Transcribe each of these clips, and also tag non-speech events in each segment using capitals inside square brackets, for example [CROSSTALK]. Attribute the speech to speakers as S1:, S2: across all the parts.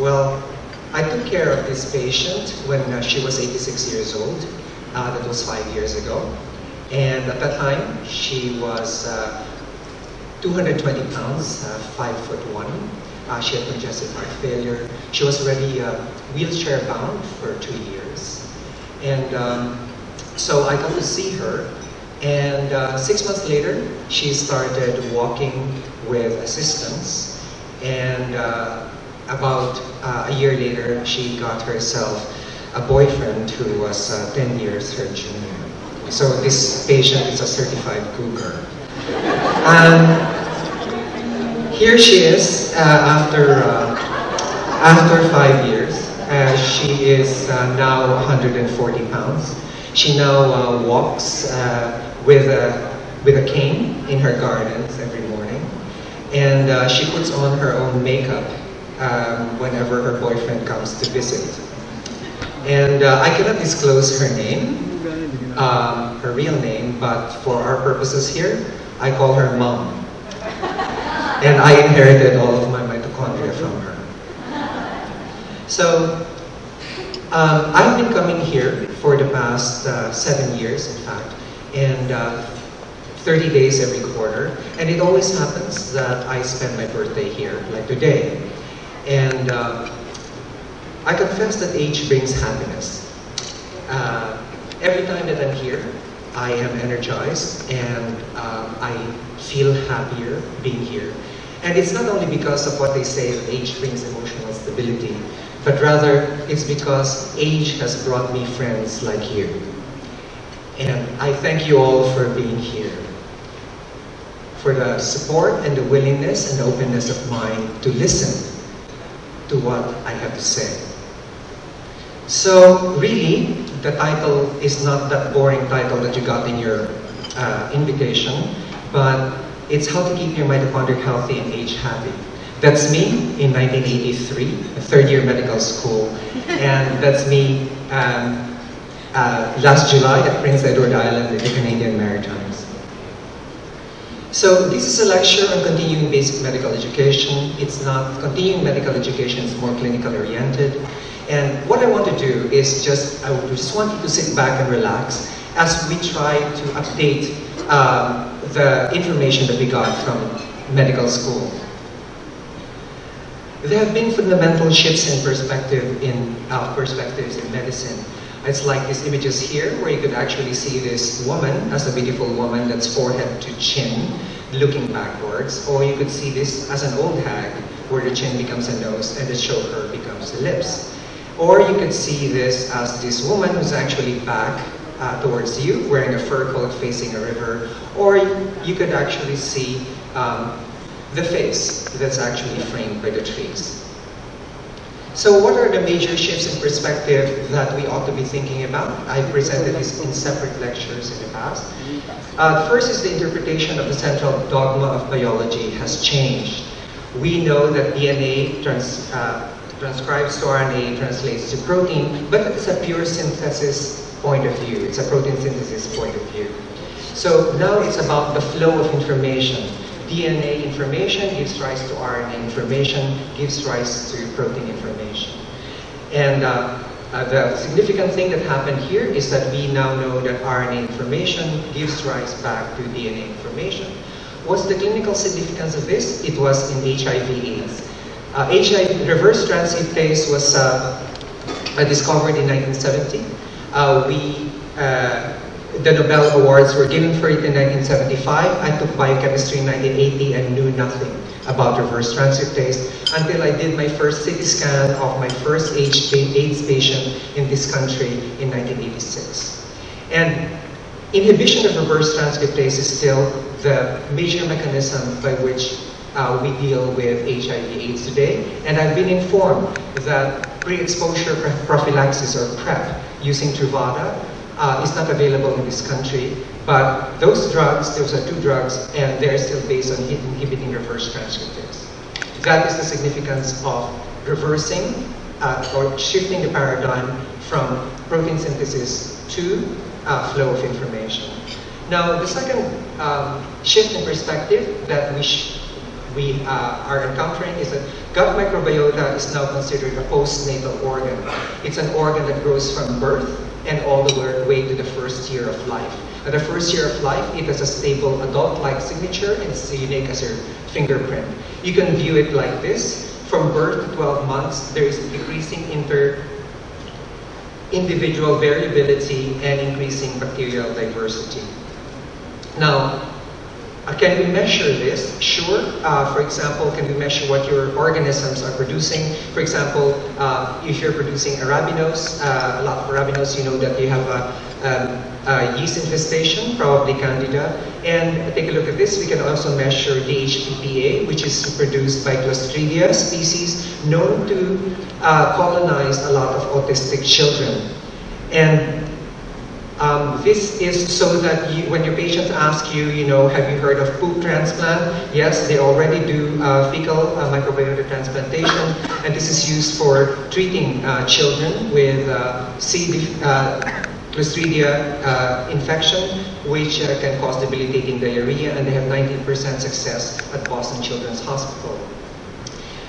S1: Well, I took care of this patient when uh, she was 86 years old. Uh, that was five years ago. And at that time, she was uh, 220 pounds, uh, five foot one. Uh, she had congestive heart failure. She was already wheelchair bound for two years. And um, so I got to see her. And uh, six months later, she started walking with assistance. And uh, about uh, a year later, she got herself a boyfriend who was 10 years her junior. So this patient is a certified cougar. And here she is uh, after, uh, after five years. Uh, she is uh, now 140 pounds. She now uh, walks uh, with, a, with a cane in her gardens every morning. And she puts on her own makeup um, whenever her boyfriend comes to visit. And I cannot disclose her name, um, her real name, but for our purposes here, I call her mom. And I inherited all of my mitochondria from her. So, um, I've been coming here for the past uh, seven years, in fact, and uh, 30 days every quarter. And it always happens that I spend my birthday here, like today. And uh, I confess that age brings happiness. Uh, every time that I'm here, I am energized and um, I feel happier being here. And it's not only because of what they say that age brings emotional stability, but rather it's because age has brought me friends like you. And I thank you all for being here, for the support and the willingness and openness of mind to listen to what I have to say. So really, the title is not that boring title that you got in your uh, invitation, but it's how to keep your mitochondria healthy and age happy. That's me in 1983, a third year medical school. [LAUGHS] And that's me um, uh, last July at Prince Edward Island in the Canadian Maritimes. So this is a lecture on continuing basic medical education. It's not, continuing medical education is more clinical oriented. And what I want to do is just, I just want you to sit back and relax as we try to update um, the information that we got from medical school. There have been fundamental shifts in perspective in uh, perspectives in medicine. It's like these images here, where you could actually see this woman as a beautiful woman that's forehead to chin, looking backwards, or you could see this as an old hag, where the chin becomes a nose and the shoulder becomes the lips. Or you could see this as this woman who's actually back uh, towards you, wearing a fur coat facing a river, or you could actually see um, the face that's actually framed by the trees. So what are the major shifts in perspective that we ought to be thinking about? I presented this in separate lectures in the past. Uh, first is the interpretation of the central dogma of biology has changed. We know that DNA trans, uh, transcribes to RNA, translates to protein, but it's a pure synthesis point of view. It's a protein synthesis point of view. So now it's about the flow of information. DNA information gives rise to RNA information, gives rise to protein information. And uh, uh, the significant thing that happened here is that we now know that RNA information gives rise back to DNA information. What's the clinical significance of this? It was in HIV AIDS. Uh, HIV reverse transcriptase was uh, uh, discovered in 1970 uh, we, uh, the Nobel Awards were given for it in 1975. I took biochemistry in 1980 and knew nothing about reverse transcriptase until I did my first CT scan of my first AIDS patient in this country in 1986. And inhibition of reverse transcriptase is still the major mechanism by which uh, we deal with HIV AIDS today. And I've been informed that pre-exposure prophylaxis or PrEP using Truvada uh, is not available in this country. But those drugs, those are two drugs, and they're still based on inhibiting reverse transcriptase. That is the significance of reversing uh, or shifting the paradigm from protein synthesis to uh, flow of information. Now, the second um, shift in perspective that we, we uh, are encountering is that Gut microbiota is now considered a postnatal organ. It's an organ that grows from birth and all the way to the first year of life. At the first year of life, it has a stable adult-like signature and it's unique as your fingerprint. You can view it like this. From birth to 12 months, there is decreasing inter individual variability and increasing bacterial diversity. Now, uh, can we measure this? Sure. Uh, for example, can we measure what your organisms are producing? For example, uh, if you're producing arabinose, uh, a lot of arabinose, you know that you have a, um, a, yeast infestation, probably candida. And take a look at this. We can also measure DHPPA, which is produced by Clostridia species, known to uh, colonize a lot of autistic children. And um, this is so that you, when your patients ask you, you know, have you heard of poop transplant? Yes, they already do uh, fecal uh, microbiota transplantation, and this is used for treating uh, children with uh, C. Uh, Clostridia uh, infection, which can cause debilitating diarrhea, and they have 19% success at Boston Children's Hospital.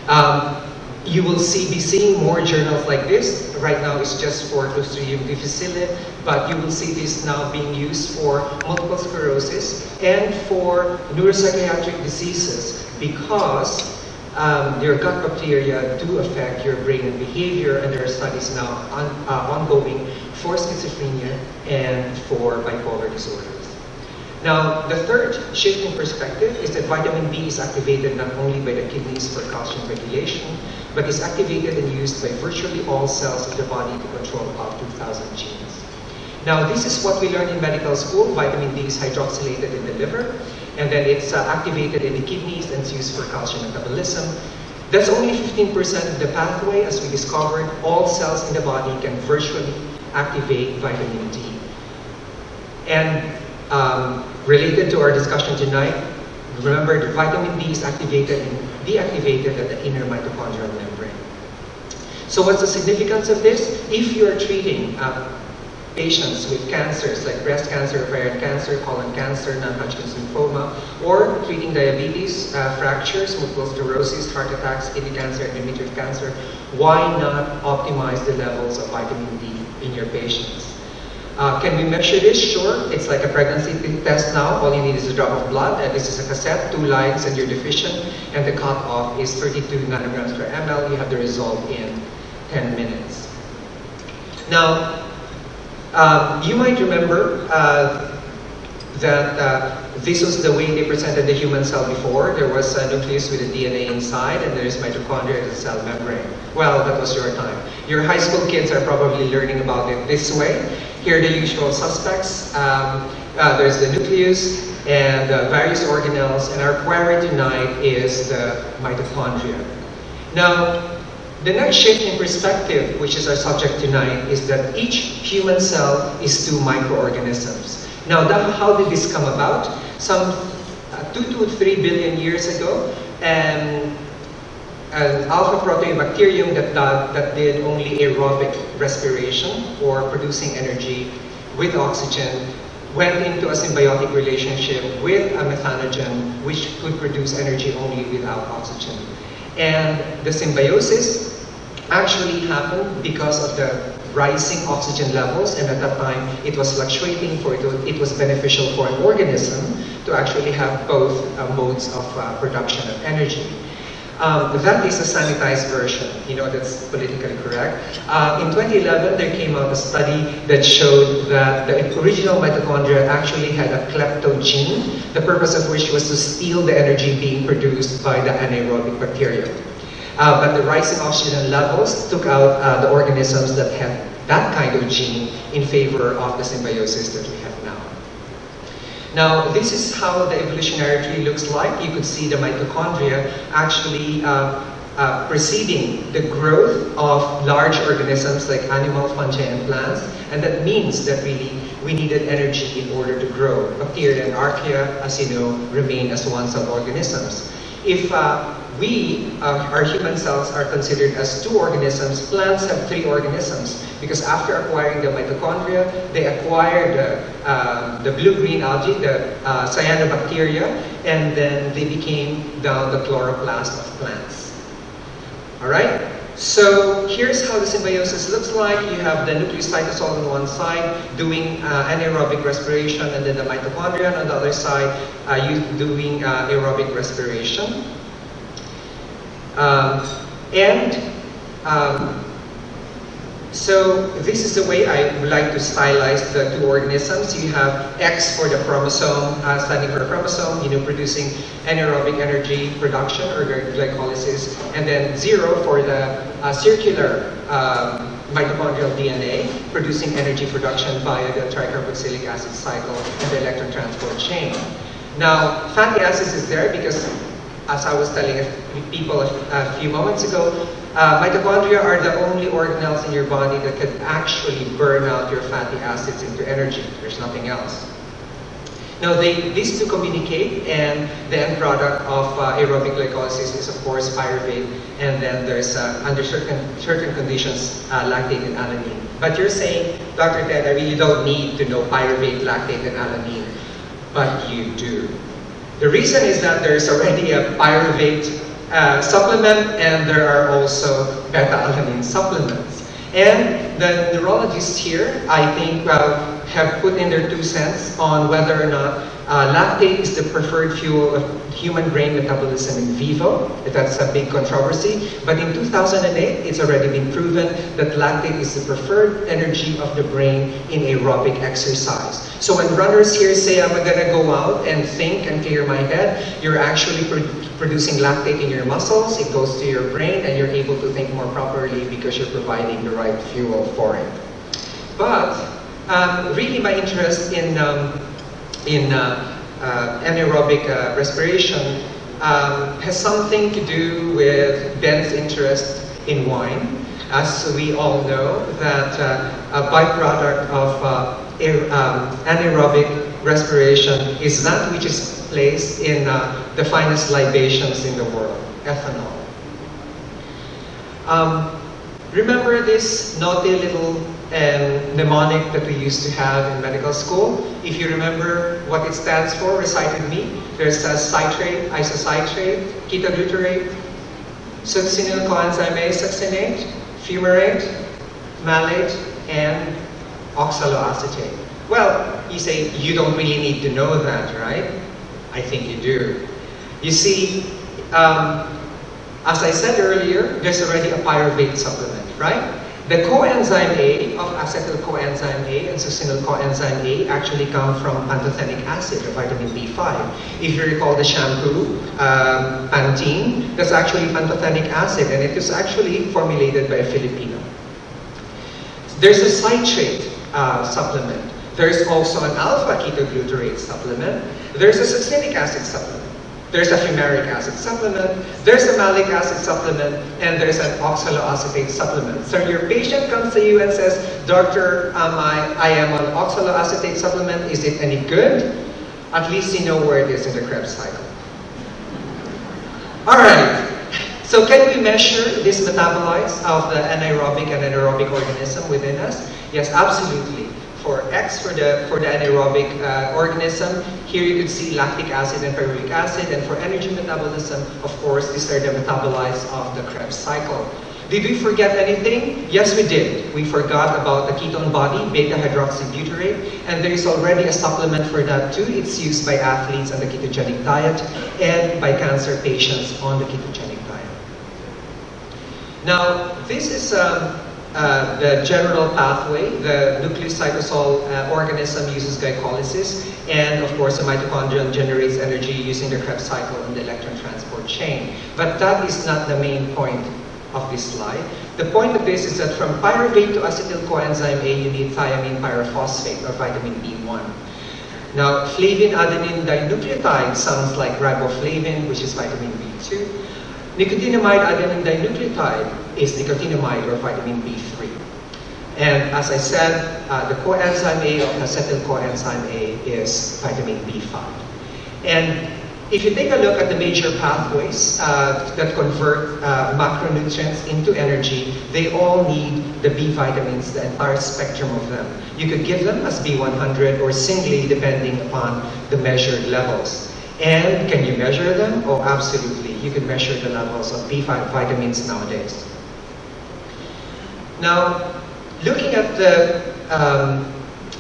S1: Um, you will see, be seeing more journals like this. Right now it's just for Clostridium difficile, but you will see this now being used for multiple sclerosis and for neuropsychiatric diseases because um, their gut bacteria do affect your brain and behavior and there are studies now on, uh, ongoing for schizophrenia and for bipolar disorders. Now, the third shift in perspective is that vitamin D is activated not only by the kidneys for calcium regulation, but is activated and used by virtually all cells of the body to control about 2,000 genes. Now, this is what we learned in medical school. Vitamin D is hydroxylated in the liver, and then it's uh, activated in the kidneys and it's used for calcium metabolism. That's only 15% of the pathway. As we discovered, all cells in the body can virtually activate vitamin D. And um, related to our discussion tonight, remember that vitamin D is activated and deactivated at the inner mitochondrial membrane. So what's the significance of this? If you're treating uh, patients with cancers like breast cancer, ovarian cancer, colon cancer, non-Hodgkin's lymphoma, or treating diabetes, uh, fractures, multiple sclerosis, heart attacks, kidney cancer, endometrial cancer, why not optimize the levels of vitamin D in your patients? Uh, can we measure this? Sure. It's like a pregnancy test now. All you need is a drop of blood. And this is a cassette, two lines, and you're deficient. And the cutoff is 32 nanograms per ml. You have the result in 10 minutes. Now, um, you might remember uh, that uh, this was the way they presented the human cell before. There was a nucleus with a DNA inside, and there's mitochondria as a cell membrane. Well, that was your time. Your high school kids are probably learning about it this way. Here are the usual suspects. Um, uh, there's the nucleus and uh, various organelles, and our query tonight is the mitochondria. Now, the next shift in perspective, which is our subject tonight, is that each human cell is two microorganisms. Now, that, how did this come about? Some uh, two to three billion years ago, and an alpha proteobacterium that, that, that did only aerobic respiration or producing energy with oxygen went into a symbiotic relationship with a methanogen which could produce energy only without oxygen. And the symbiosis actually happened because of the rising oxygen levels and at that time it was fluctuating for it, it was beneficial for an organism to actually have both uh, modes of uh, production of energy. Um, that is a sanitized version, you know, that's politically correct. Uh, in 2011, there came out a study that showed that the original mitochondria actually had a kleptogene, the purpose of which was to steal the energy being produced by the anaerobic bacteria. Uh, but the rising oxygen levels took out uh, the organisms that had that kind of gene in favor of the symbiosis that we have now. Now, this is how the evolutionary tree looks like. You could see the mitochondria actually uh, uh, preceding the growth of large organisms like animal, fungi, and plants. And that means that really we needed energy in order to grow. Bacteria and archaea, as you know, remain as one-cell organisms. If uh, we, our human cells, are considered as two organisms. Plants have three organisms because after acquiring the mitochondria, they acquire the, uh, the blue-green algae, the uh, cyanobacteria, and then they became the, the chloroplast of plants. All right? So here's how the symbiosis looks like. You have the nucleus cytosol on one side doing uh, anaerobic respiration and then the mitochondria on the other side uh, doing uh, aerobic respiration. Um, and um, so this is the way I would like to stylize the two organisms. You have X for the chromosome, uh, standing for the chromosome, you know, producing anaerobic energy production or glycolysis, and then zero for the uh, circular um, mitochondrial DNA, producing energy production via the tricarboxylic acid cycle and the electron transport chain. Now, fatty acids is there because, as I was telling people a, few moments ago, uh, mitochondria are the only organelles in your body that can actually burn out your fatty acids into energy. There's nothing else. Now, they, these two communicate, and the end product of uh, aerobic glycolysis is, of course, pyruvate, and then there's, uh, under certain, certain conditions, uh, lactate and alanine. But you're saying, Dr. Ted, I really don't need to know pyruvate, lactate, and alanine. But you do. The reason is that there's already a pyruvate uh, supplement and there are also beta-alanine supplements. And the neurologists here, I think, uh, have put in their two cents on whether or not uh, lactate is the preferred fuel of human brain metabolism in vivo. That's a big controversy. But in 2008, it's already been proven that lactate is the preferred energy of the brain in aerobic exercise. So when runners here say, I'm gonna go out and think and clear my head, you're actually pro producing lactate in your muscles, it goes to your brain, and you're able to think more properly because you're providing the right fuel for it. But um, really my interest in, um, in uh, uh, anaerobic uh, respiration um, has something to do with Ben's interest in wine. As we all know that a byproduct of um, anaerobic respiration is that which is placed in the finest libations in the world, ethanol. Um, remember this naughty little um, mnemonic that we used to have in medical school? If you remember what it stands for, recite with me. There's a citrate, isocitrate, ketoglutarate, succinyl coenzyme succinate, fumarate, malate, and oxaloacetate. Well, you say, you don't really need to know that, right? I think you do. You see, um, as I said earlier, there's already a pyruvate supplement, right? The coenzyme A of acetyl coenzyme A and succinyl coenzyme A actually come from pantothenic acid or vitamin B5. If you recall the shampoo, um, Pantene, that's actually pantothenic acid and it is actually formulated by a Filipino. There's a citrate uh, supplement. There's also an alpha ketoglutarate supplement. There's a succinic acid supplement. There's a fumaric acid supplement. There's a malic acid supplement. And there's an oxaloacetate supplement. So your patient comes to you and says, Doctor, um, I, I am on oxaloacetate supplement. Is it any good? At least you know where it is in the Krebs cycle. All right. So can we measure these metabolites of the anaerobic and anaerobic organism within us? Yes, absolutely. For X, for the, for the anaerobic uh, organism, here you can see lactic acid and pyruvic acid, and for energy metabolism, of course, these are the metabolites of the Krebs cycle. Did we forget anything? Yes, we did. We forgot about the ketone body, beta-hydroxybutyrate, and there is already a supplement for that too. It's used by athletes on the ketogenic diet and by cancer patients on the ketogenic diet. now, this is um, uh, the general pathway. The nucleus cytosol uh, organism uses glycolysis, and of course, the mitochondrion generates energy using the Krebs cycle and the electron transport chain. But that is not the main point of this slide. The point of this is that from pyruvate to acetyl coenzyme A, you need thiamine pyrophosphate or vitamin B1. Now, flavin adenine dinucleotide sounds like riboflavin, which is vitamin B2. Nicotinamide adenine dinucleotide is nicotinamide or vitamin B3. And as I said, uh, the coenzyme A of acetyl coenzyme A is vitamin B5. And if you take a look at the major pathways uh, that convert uh, macronutrients into energy, they all need the B vitamins, the entire spectrum of them. You could give them as B100 or singly depending upon the measured levels. And can you measure them? Oh, absolutely you can measure the levels of B vitamins nowadays. Now, looking at the, um,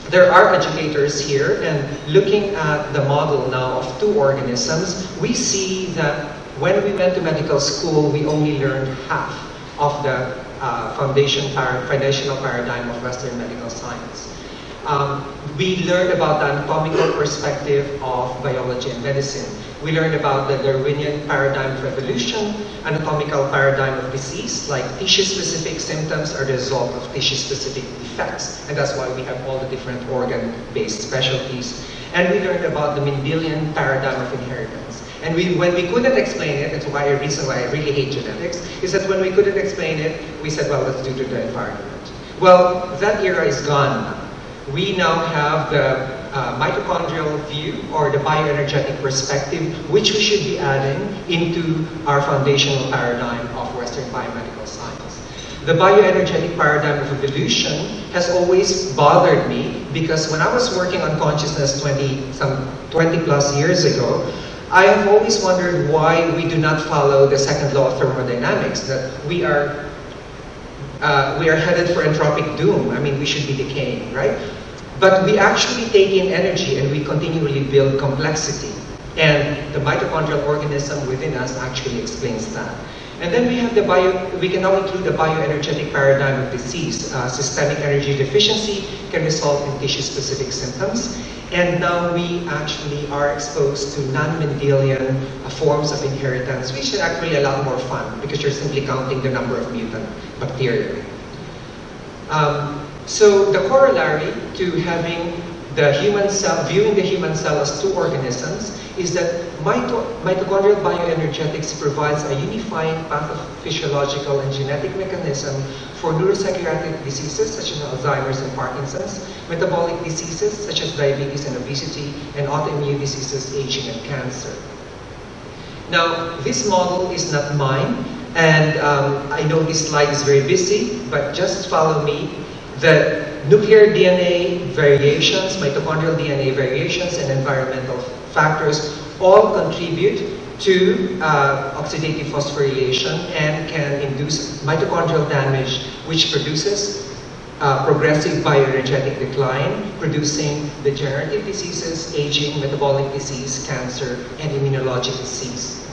S1: there are educators here, and looking at the model now of two organisms, we see that when we went to medical school, we only learned half of the uh, foundation foundational paradigm of Western medical science. Um, we learned about the anatomical perspective of biology and medicine. We learned about the Darwinian paradigm of evolution, anatomical paradigm of disease, like tissue-specific symptoms are the result of tissue-specific defects, and that's why we have all the different organ-based specialties. And we learned about the Mendelian paradigm of inheritance. And we, when we couldn't explain it, that's why a reason why I really hate genetics, is that when we couldn't explain it, we said, well, that's due to the environment. Well, that era is gone now we now have the uh, mitochondrial view or the bioenergetic perspective, which we should be adding into our foundational paradigm of Western biomedical science. The bioenergetic paradigm of evolution has always bothered me because when I was working on consciousness 20, some 20 plus years ago, I have always wondered why we do not follow the second law of thermodynamics, that we are uh, we are headed for entropic doom. I mean, we should be decaying, right? But we actually take in energy and we continually build complexity. And the mitochondrial organism within us actually explains that. And then we have the bio, we can now include the bioenergetic paradigm of disease. Uh, systemic energy deficiency can result in tissue-specific symptoms. And now we actually are exposed to non-Mendelian uh, forms of inheritance, which is actually a lot more fun because you're simply counting the number of mutant bacteria. Um, so the corollary to having the human cell, viewing the human cell as two organisms, is that mito mitochondrial bioenergetics provides a unifying pathophysiological and genetic mechanism for neuropsychiatric diseases such as Alzheimer's and Parkinson's, metabolic diseases such as diabetes and obesity, and autoimmune diseases, aging, and cancer. Now, this model is not mine, and um, I know this slide is very busy, but just follow me the nuclear DNA variations, mitochondrial DNA variations, and environmental factors all contribute to uh, oxidative phosphorylation and can induce mitochondrial damage, which produces uh, progressive bioenergetic decline, producing degenerative diseases, aging, metabolic disease, cancer, and immunologic disease.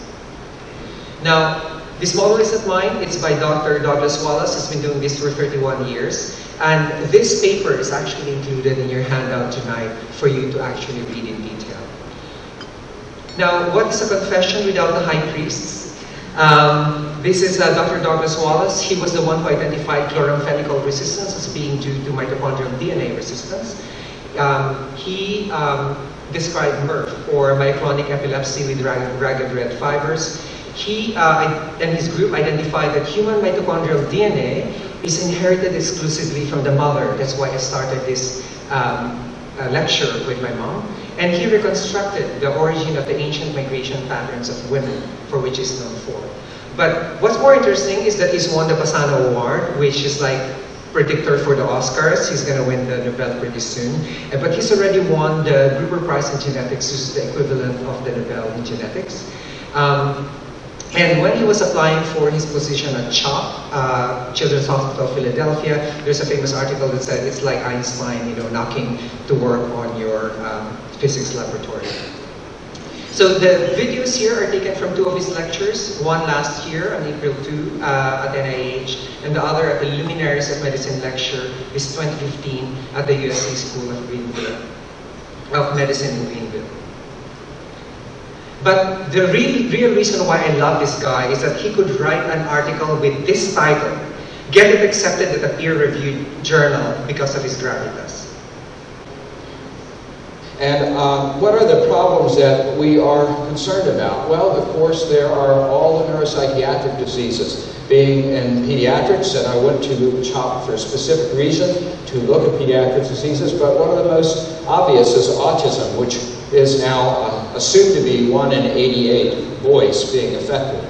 S1: Now, this model is not mine. It's by Dr. Douglas Wallace, who's been doing this for 31 years. And this paper is actually included in your handout tonight for you to actually read in detail. Now, what is a confession without the high priests? Um, this is uh, Dr. Douglas Wallace. He was the one who identified chloramphenicol resistance as being due to mitochondrial DNA resistance. Um, he um, described MERRF, or myoclonic epilepsy with ragged, ragged red fibers. He uh, and his group identified that human mitochondrial DNA is inherited exclusively from the mother. That's why I started this um, uh, lecture with my mom. And he reconstructed the origin of the ancient migration patterns of women, for which he's known for. But what's more interesting is that he's won the Passano Award, which is like predictor for the Oscars. He's going to win the Nobel pretty soon. But he's already won the Gruber Prize in Genetics, which is the equivalent of the Nobel in genetics. Um, and when he was applying for his position at CHOP, uh, Children's Hospital Philadelphia, there's a famous article that said it's like Einstein, you know, knocking to work on your um, physics laboratory. So the videos here are taken from two of his lectures, one last year on April 2 uh, at NIH, and the other at the Luminaries of Medicine lecture is 2015 at the USC School of of Medicine in Greenville. But the real, real reason why I love this guy is that he could write an article with this title, get it accepted at a peer-reviewed journal because of his gravitas.
S2: And um, what are the problems that we are concerned about? Well, of course, there are all the neuropsychiatric diseases. Being in pediatrics, and I went to CHOP for a specific reason to look at pediatric diseases, but one of the most obvious is autism, which is now assumed to be 1 in 88 boys being affected.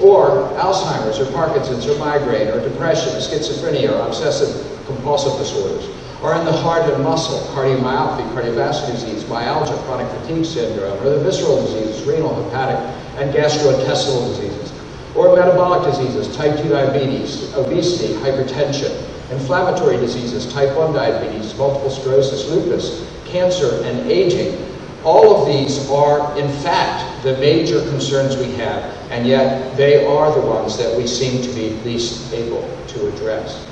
S2: Or Alzheimer's, or Parkinson's, or migraine, or depression, schizophrenia, or obsessive compulsive disorders. Or in the heart and muscle, cardiomyopathy, cardiovascular disease, myalgia, chronic fatigue syndrome, or the visceral diseases, renal, hepatic, and gastrointestinal diseases. Or metabolic diseases, type 2 diabetes, obesity, hypertension, inflammatory diseases, type 1 diabetes, multiple sclerosis, lupus, cancer, and aging. All of these are, in fact, the major concerns we have, and yet they are the ones that we seem to be least able to address.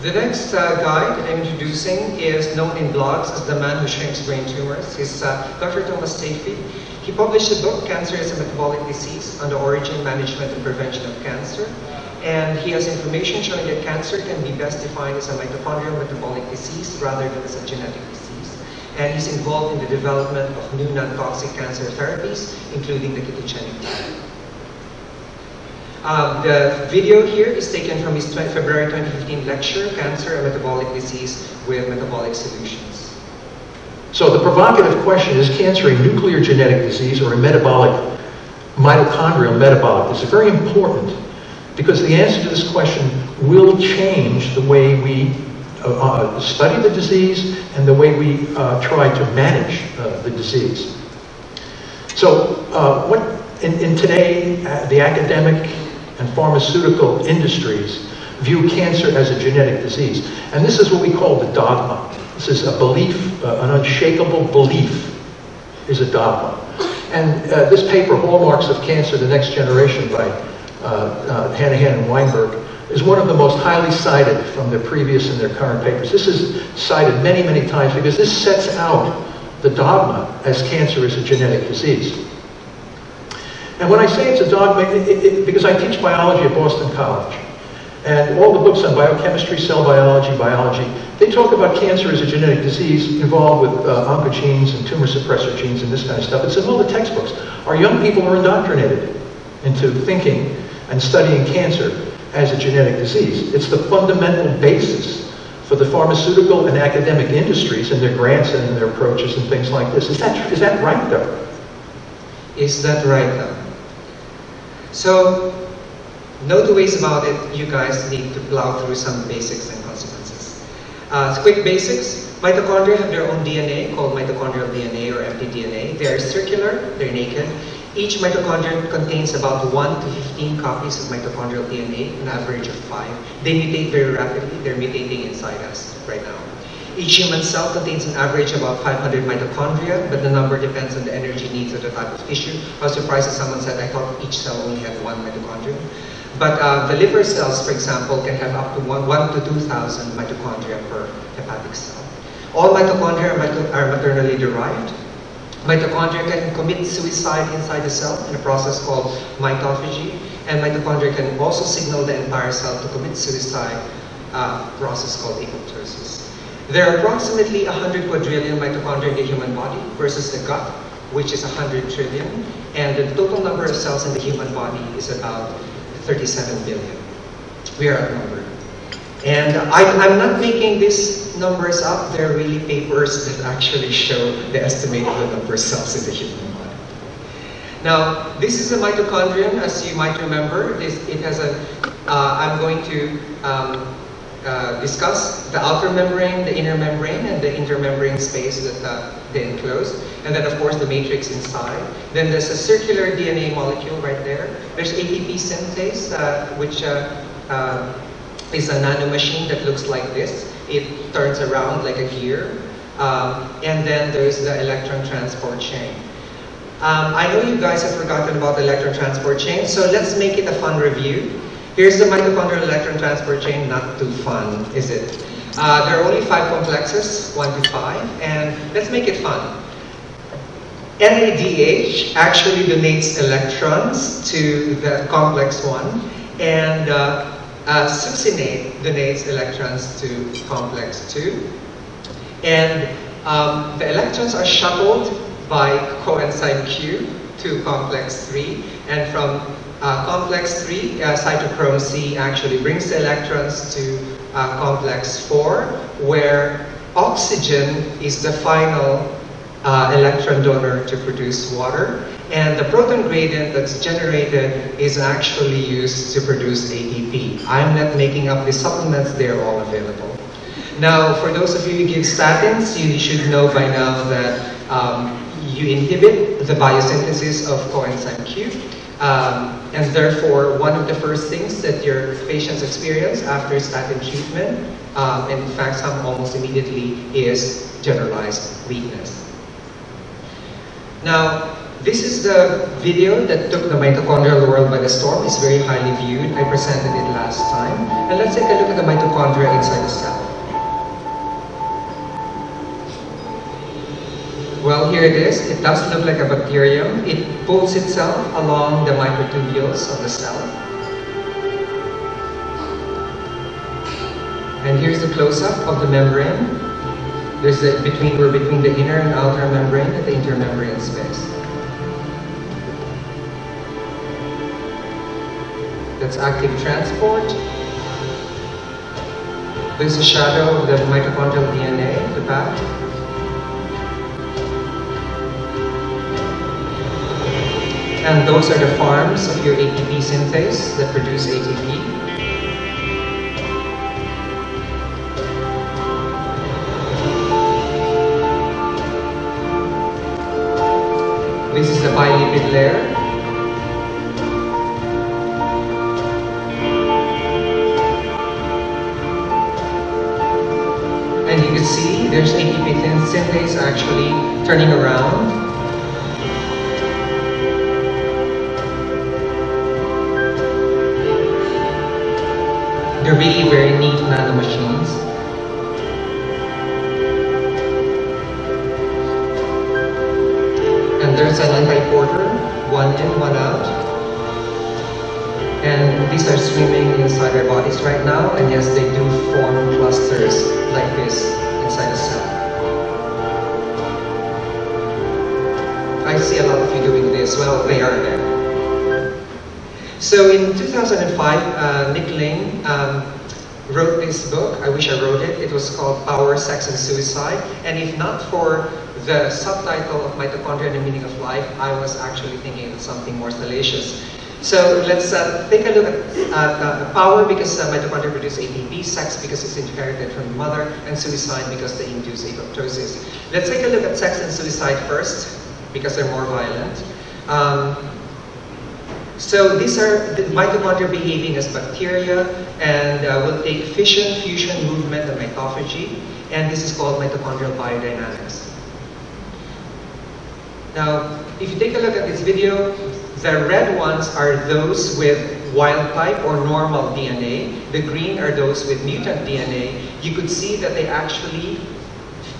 S1: The next uh, guide I'm introducing is known in blogs as the man who shrinks brain tumors. He's uh, Dr. Thomas Tafey. He published a book, Cancer is a Metabolic Disease, on the origin, management, and prevention of cancer. And he has information showing that cancer can be best defined as a mitochondrial metabolic disease rather than as a genetic disease. And he's involved in the development of new non-toxic cancer therapies, including the ketogenic diet. Um, the video here is taken from his 20, February 2015 lecture, Cancer and Metabolic Disease with Metabolic Solutions.
S3: So the provocative question, is cancer a nuclear genetic disease or a metabolic, mitochondrial metabolic disease? Very important because the answer to this question will change the way we uh, uh, study the disease and the way we uh, try to manage uh, the disease. So what in, in today, the academic and pharmaceutical industries view cancer as a genetic disease. And this is what we call the dogma. This is a belief, uh, an unshakable belief is a dogma. And uh, this paper, Hallmarks of Cancer, the Next Generation by uh, Hanahan and Weinberg, is one of the most highly cited from their previous and their current papers. This is cited many, many times because this sets out the dogma as cancer is a genetic disease. And when I say it's a dogma, it, it, because I teach biology at Boston College, and all the books on biochemistry, cell biology, biology, they talk about cancer as a genetic disease involved with uh, oncogenes and tumor suppressor genes and this kind of stuff. It's in all the textbooks. Our young people are indoctrinated into thinking and studying cancer as a genetic disease. It's the fundamental basis for the pharmaceutical and academic industries and their grants and their approaches and things like this. Is that, is that right, though?
S1: Is that right, though? So, no two ways about it, you guys need to plow through some basics and consequences. Uh, quick basics, mitochondria have their own DNA called mitochondrial DNA or mtDNA. They are circular, they're naked. Each mitochondria contains about 1 to 15 copies of mitochondrial DNA, an average of 5. They mutate very rapidly, they're mutating inside us right now. Each human cell contains an average about 500 mitochondria, but the number depends on the energy needs of the type of tissue. I was surprised that someone said, I thought each cell only had one mitochondrion. But uh, the liver cells, for example, can have up to one, one to 2,000 mitochondria per hepatic cell. All mitochondria are maternally derived. Mitochondria can commit suicide inside the cell in a process called mitophagy, and mitochondria can also signal the entire cell to commit suicide, uh, process called apoptosis. There are approximately 100 quadrillion mitochondria in the human body versus the gut, which is 100 trillion, and the total number of cells in the human body is about 37 billion. We are outnumbered. And I, I'm not making these numbers up, there are really papers that actually show the estimated number of cells in the human body. Now, this is a mitochondrion, as you might remember. This, it has a. Uh, I'm going to um, uh, discuss the outer membrane, the inner membrane, and the intermembrane space that uh, they enclose. And then, of course, the matrix inside. Then there's a circular DNA molecule right there. There's ATP synthase, uh, which uh, uh, is a nanomachine that looks like this. It turns around like a gear. Um, and then there's the electron transport chain. Um, I know you guys have forgotten about the electron transport chain, so let's make it a fun review. Here's the mitochondrial electron transport chain, not too fun, is it? Uh, there are only five complexes, one to five, and let's make it fun. NADH actually donates electrons to the complex one, and uh, uh, succinate donates electrons to complex two. And um, the electrons are shuttled by coenzyme Q to complex 3, and from uh, complex 3, uh, cytochrome C actually brings the electrons to uh, complex 4, where oxygen is the final uh, electron donor to produce water, and the proton gradient that's generated is actually used to produce ATP. I'm not making up the supplements, they're all available. Now, for those of you who give statins, you should know by now that um, you inhibit the biosynthesis of coenzyme Q. Um, and therefore, one of the first things that your patients experience after statin treatment, um, and in fact some almost immediately, is generalized weakness. Now, this is the video that took the mitochondrial world by the storm. It's very highly viewed. I presented it last time. And let's take a look at the mitochondria inside the cell. Well, here it is. It does look like a bacterium. It pulls itself along the microtubules of the cell. And here's the close-up of the membrane. There's the between we're between the inner and outer membrane the intermembrane space. That's active transport. There's a shadow of the mitochondrial DNA at the back. And those are the farms of your ATP synthase that produce ATP. This is the bilipid layer. Turning around. They're really very neat nano machines. And there's a an anti-porter, one in, one out. And these are swimming inside their bodies right now, and yes, 2005, uh, Nick Lane um, wrote this book. I wish I wrote it. It was called Power, Sex, and Suicide. And if not for the subtitle of Mitochondria and the Meaning of Life, I was actually thinking of something more salacious. So let's uh, take a look at uh, power because uh, mitochondria produce ATP, sex because it's inherited from the mother, and suicide because they induce apoptosis. Let's take a look at sex and suicide first because they're more violent. Um, so these are the mitochondria behaving as bacteria and uh, will take fission, fusion, movement, and mitophagy. And this is called mitochondrial biodynamics. Now, if you take a look at this video, the red ones are those with wild type or normal DNA. The green are those with mutant DNA. You could see that they actually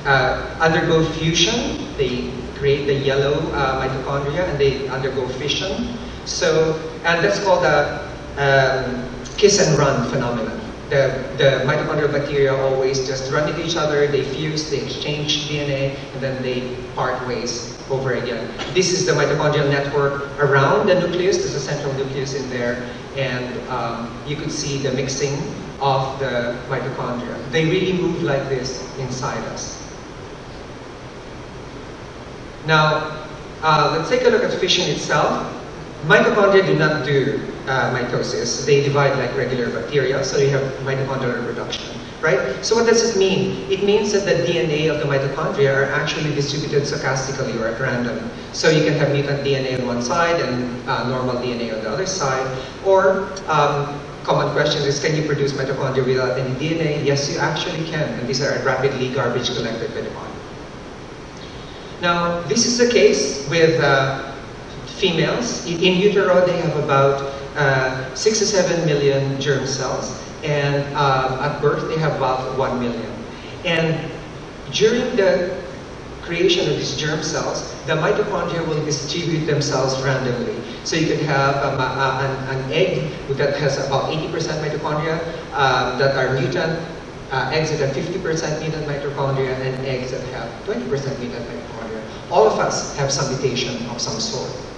S1: uh, undergo fusion. They create the yellow uh, mitochondria and they undergo fission. So, and that's called a um, kiss and run phenomenon. The, the mitochondrial bacteria always just run into each other, they fuse, they exchange DNA, and then they part ways over again. This is the mitochondrial network around the nucleus. There's a central nucleus in there. And um, you could see the mixing of the mitochondria. They really move like this inside us. Now, uh, let's take a look at fission itself. Mitochondria do not do uh, mitosis. They divide like regular bacteria, so you have mitochondrial reduction, right? So what does it mean? It means that the DNA of the mitochondria are actually distributed stochastically or at random. So you can have mutant DNA on one side and uh, normal DNA on the other side. Or, um, common question is, can you produce mitochondria without any DNA? Yes, you actually can. And these are rapidly garbage collected by the body. Now, this is the case with uh, females. In, utero, they have about uh, 6 to 7 million germ cells and um, at birth they have about 1 million. And during the creation of these germ cells, the mitochondria will distribute themselves randomly. So you can have um, a, an, an, egg that has about 80% mitochondria um, that are mutant, uh, eggs that have 50% mutant mitochondria, and eggs that have 20% mutant mitochondria. All of us have some mutation of some sort.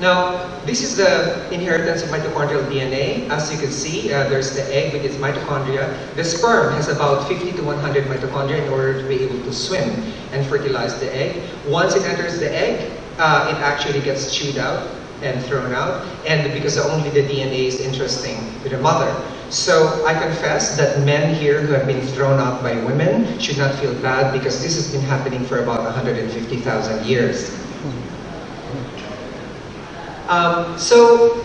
S1: Now, this is the inheritance of mitochondrial DNA. As you can see, uh, there's the egg with its mitochondria. The sperm has about 50 to 100 mitochondria in order to be able to swim and fertilize the egg. Once it enters the egg, uh, it actually gets chewed out and thrown out. And because only the DNA is interesting to the mother. So I confess that men here who have been thrown out by women should not feel bad because this has been happening for about 150,000 years. Um, so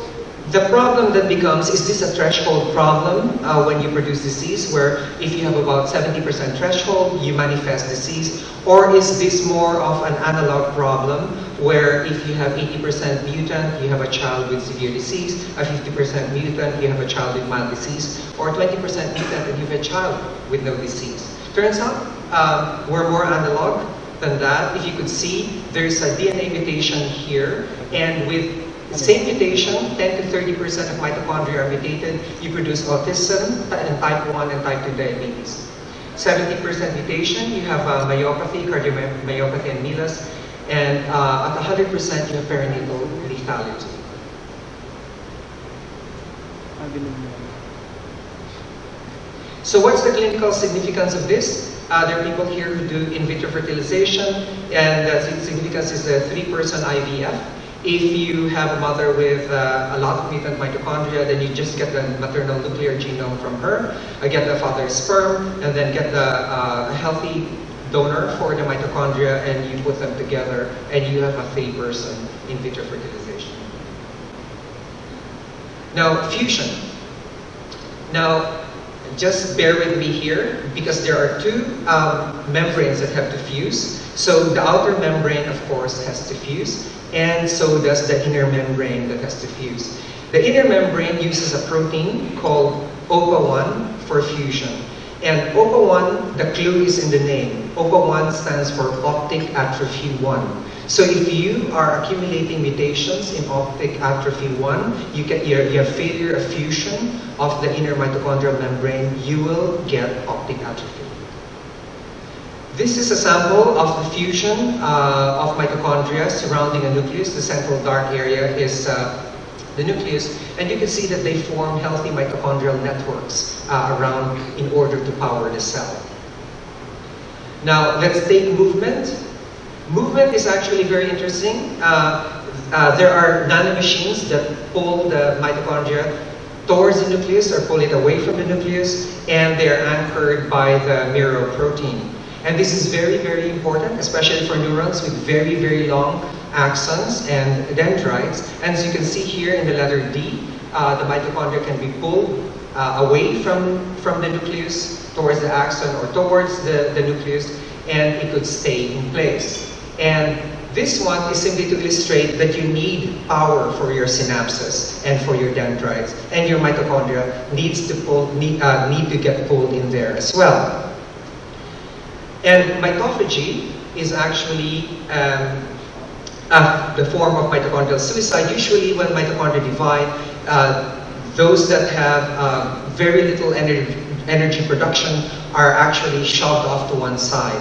S1: the problem that becomes, is this a threshold problem uh, when you produce disease, where if you have about 70% threshold, you manifest disease? Or is this more of an analog problem, where if you have 80% mutant, you have a child with severe disease, a 50% mutant, you have a child with mild disease, or 20% mutant and you have a child with no disease? Turns out, um, we're more analog than that. If you could see, there's a DNA mutation here, and with same mutation, 10 to 30% of mitochondria are mutated, you produce autism and type 1 and type 2 diabetes. 70% mutation, you have uh, myopathy, cardiomyopathy and MELAS, and uh, at 100% you have perinatal lethality. So what's the clinical significance of this? Uh, there are people here who do in vitro fertilization, and the significance is a three-person IVF. If you have a mother with uh, a lot of mutant mitochondria, then you just get the maternal nuclear genome from her, get the father's sperm, and then get the uh, healthy donor for the mitochondria, and you put them together, and you have a three-person in vitro fertilization. Now, fusion. Now, just bear with me here because there are two um, membranes that have to fuse. So the outer membrane, of course, has to fuse and so does the inner membrane that has to fuse. The inner membrane uses a protein called OPA1 for fusion. And OPA1, the clue is in the name. OPA1 stands for optic atrophy 1. So if you are accumulating mutations in optic atrophy 1, you, get, your, have failure of fusion of the inner mitochondrial membrane, you will get optic atrophy. This is a sample of the fusion uh, of mitochondria surrounding a nucleus. The central dark area is uh, the nucleus, and you can see that they form healthy mitochondrial networks uh, around in order to power the cell. Now, let's take movement. Movement is actually very interesting. Uh, uh, there are nanomachines that pull the mitochondria towards the nucleus or pull it away from the nucleus, and they are anchored by the Miro protein. And this is very, very important, especially for neurons with very, very long axons and dendrites. And as you can see here in the letter D, uh, the mitochondria can be pulled uh, away from, from the nucleus towards the axon or towards the, the nucleus, and it could stay in place. And this one is simply to illustrate that you need power for your synapses and for your dendrites, and your mitochondria needs to pull, need, uh, need to get pulled in there as well. And mitophagy is actually um, uh, the form of mitochondrial suicide. Usually when mitochondria divide, uh, those that have uh, very little energy, energy production are actually shoved off to one side.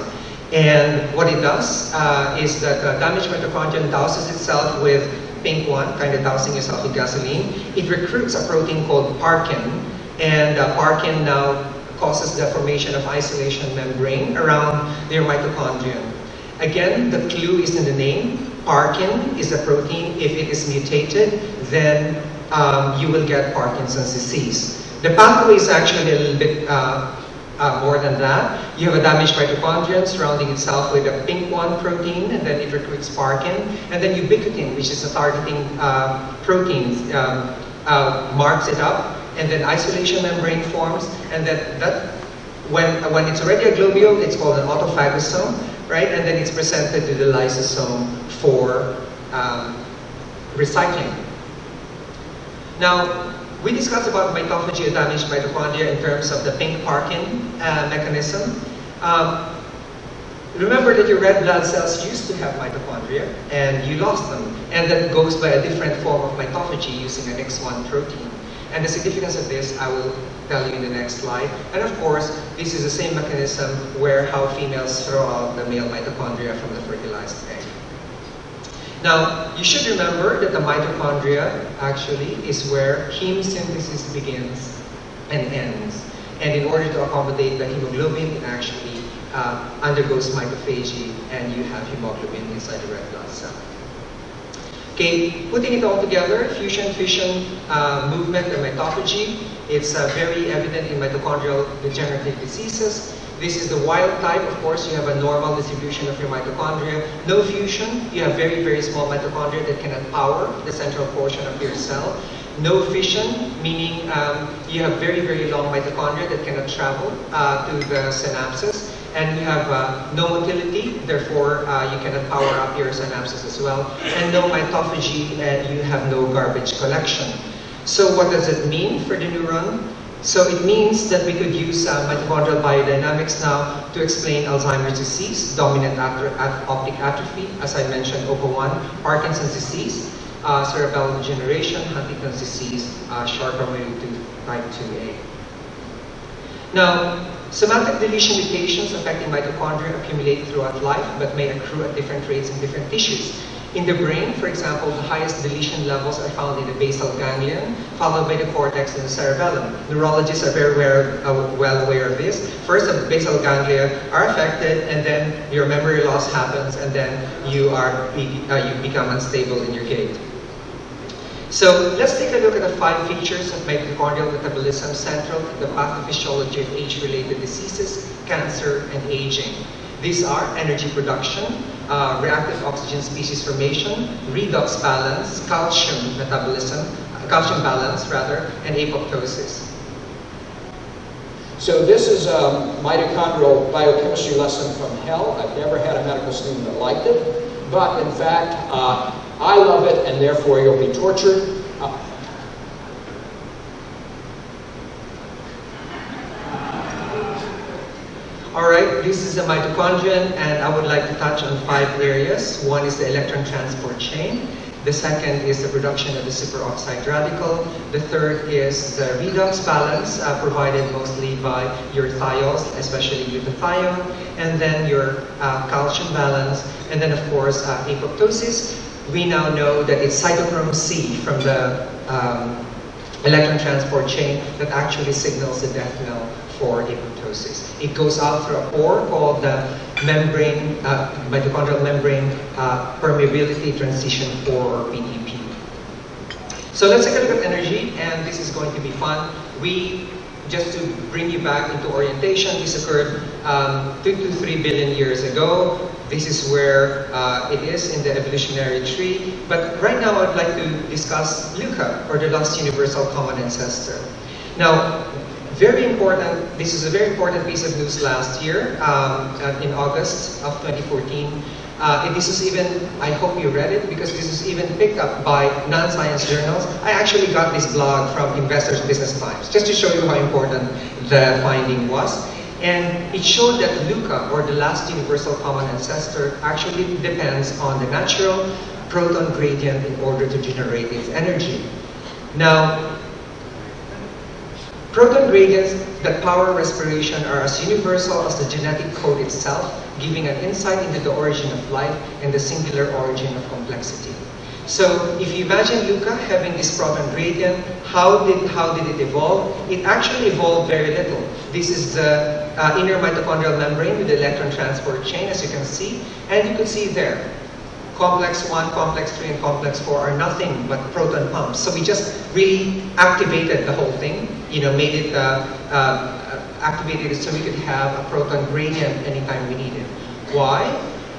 S1: And what it does uh, is that uh, damaged mitochondria douses itself with PINK1, kind of dousing yourself with gasoline. It recruits a protein called parkin, and uh, parkin now causes the formation of isolation membrane around their mitochondria. Again, the clue is in the name. Parkin is a protein. If it is mutated, then um, you will get Parkinson's disease. The pathway is actually a little bit uh, uh, more than that. You have a damaged mitochondria surrounding itself with a PINK1 protein, and then it recruits Parkin. And then ubiquitin, which is a targeting uh, protein, um, uh, marks it up and then isolation membrane forms, and that, that when, when it's already a globule, it's called an autophagosome, right? And then it's presented to the lysosome for um, recycling. Now, we discussed about mitophagy of damaged mitochondria in terms of the PINK parkin uh, mechanism. Um, remember that your red blood cells used to have mitochondria and you lost them. And that goes by a different form of mitophagy using an X1 protein. And the significance of this, I will tell you in the next slide. And of course, this is the same mechanism where how females throw out the male mitochondria from the fertilized egg. Now, you should remember that the mitochondria actually is where heme synthesis begins and ends. And in order to accommodate the hemoglobin, it actually uh, undergoes mitophagy and you have hemoglobin inside the red blood cell. Okay, putting it all together, fusion, fission, uh, movement, and mitophagy, it's uh, very evident in mitochondrial degenerative diseases. This is the wild type, of course, you have a normal distribution of your mitochondria. No fusion, you have very, very small mitochondria that cannot power the central portion of your cell. No fission, meaning um, you have very, very long mitochondria that cannot travel uh, to the synapses and you have uh, no motility, therefore uh, you cannot power up your synapses as well, and no mitophagy, and you have no garbage collection. So what does it mean for the neuron? So it means that we could use uh, mitochondrial biodynamics now to explain Alzheimer's disease, dominant optic atrophy, as I mentioned, OPA1, Parkinson's disease, uh, cerebral degeneration, Huntington's disease, uh, Charcot-Marie type 2A. Now, Somatic deletion mutations affecting mitochondria accumulate throughout life but may accrue at different rates in different tissues. In the brain, for example, the highest deletion levels are found in the basal ganglion, followed by the cortex and the cerebellum. Neurologists are very aware, uh, well aware of this. First, the basal ganglia are affected, and then your memory loss happens, and then you, are, uh, you become unstable in your gait. So let's take a look at the five features of mitochondrial metabolism central to the pathophysiology of age-related diseases, cancer, and aging. These are energy production, uh, reactive oxygen species formation, redox balance, calcium metabolism, uh, calcium balance rather, and apoptosis.
S2: So this is a mitochondrial biochemistry lesson from hell. I've never had a medical student that liked it. But in fact, uh, I love it, and therefore you'll be tortured. Uh,
S1: all right, this is a mitochondrion, and I would like to touch on five areas. One is the electron transport chain. The second is the production of the superoxide radical. The third is the redox balance uh, provided mostly by your thiols, especially glutathione, and then your uh, calcium balance, and then of course uh, apoptosis, we now know that it's cytochrome C from the um, electron transport chain that actually signals the death knell for apoptosis. It goes out through a pore called the membrane, uh, mitochondrial membrane uh, permeability transition pore or. So let's take a look at energy, and this is going to be fun. We just to bring you back into orientation, this occurred um, 2 to 3 billion years ago. This is where uh, it is in the evolutionary tree. But right now I'd like to discuss LUCA, or the last universal common ancestor. Now, very important, this is a very important piece of news last year, um, uh, in August of 2014. Uh, this is even, I hope you read it, because this is even picked up by non-science journals. I actually got this blog from Investors Business Times, just to show you how important the finding was. And it showed that LUCA, or the last universal common ancestor, actually depends on the natural proton gradient in order to generate its energy. Now, proton gradients that power respiration are as universal as the genetic code itself, giving an insight into the origin of life and the singular origin of complexity. So if you imagine LUCA having this proton gradient, how did, how did it evolve? It actually evolved very little. This is the uh, inner mitochondrial membrane with the electron transport chain, as you can see. And you can see there, complex 1, complex 3, and complex 4 are nothing but proton pumps. So we just really activated the whole thing, you know, made it, uh, uh, activated so we could have a proton gradient anytime we need it. Why?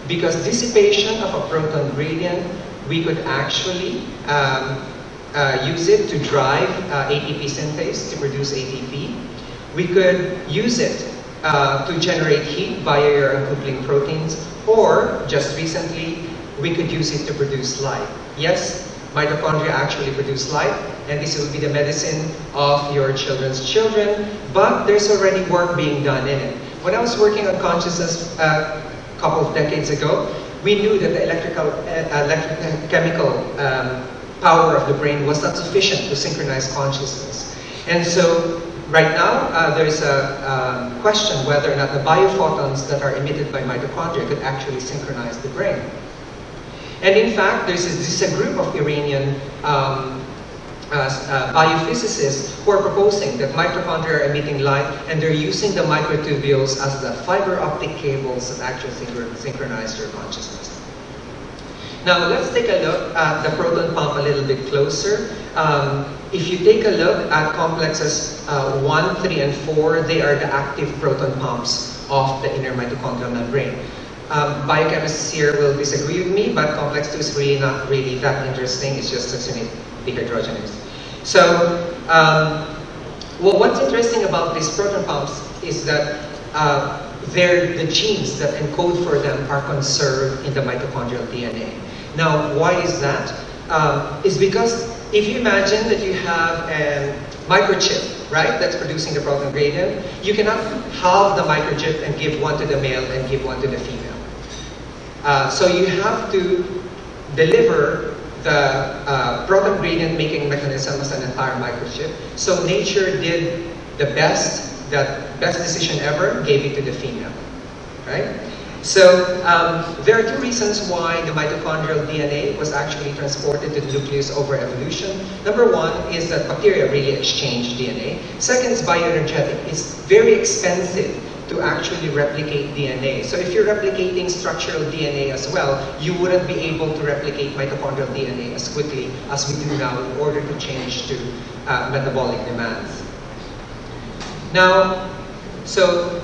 S1: Because dissipation of a proton gradient we could actually um, uh, use it to drive uh, ATP synthase to produce ATP. We could use it uh, to generate heat via your uncoupling proteins, or just recently, we could use it to produce light. Yes, mitochondria actually produce light, and this will be the medicine of your children's children, but there's already work being done in it. When I was working on consciousness uh, a couple of decades ago, we knew that the electrical, uh, um, power of the brain was not sufficient to synchronize consciousness. And so right now, uh, there's a um, question whether or not the biophotons that are emitted by mitochondria could actually synchronize the brain. And in fact, there's this is a group of Iranian um, uh, uh, biophysicists who are proposing that mitochondria are emitting light and they're using the microtubules as the fiber optic cables that actually synchronize your consciousness. Now let's take a look at the proton pump a little bit closer. Um, if you take a look at complexes uh, 1, 3, and 4, they are the active proton pumps of the inner mitochondrial membrane. Um, biochemists here will disagree with me, but complex 2 is really not really that interesting. It's just succinate dehydrogenase. So, um, well, what's interesting about these proton pumps is that uh, the genes that encode for them are conserved in the mitochondrial DNA. Now, why is that? Um, it's because if you imagine that you have a microchip, right, that's producing the proton gradient, you cannot halve the microchip and give one to the male and give one to the female. Uh, so you have to deliver the uh, proton gradient making mechanism as an entire microchip. So nature did the best, that best decision ever, gave it to the female, right? So um, there are two reasons why the mitochondrial DNA was actually transported to the nucleus over evolution. Number one is that bacteria really exchange DNA. Second is bioenergetic. It's very expensive to actually replicate DNA. So if you're replicating structural DNA as well, you wouldn't be able to replicate mitochondrial DNA as quickly as we do now in order to change to uh, metabolic demands. Now, so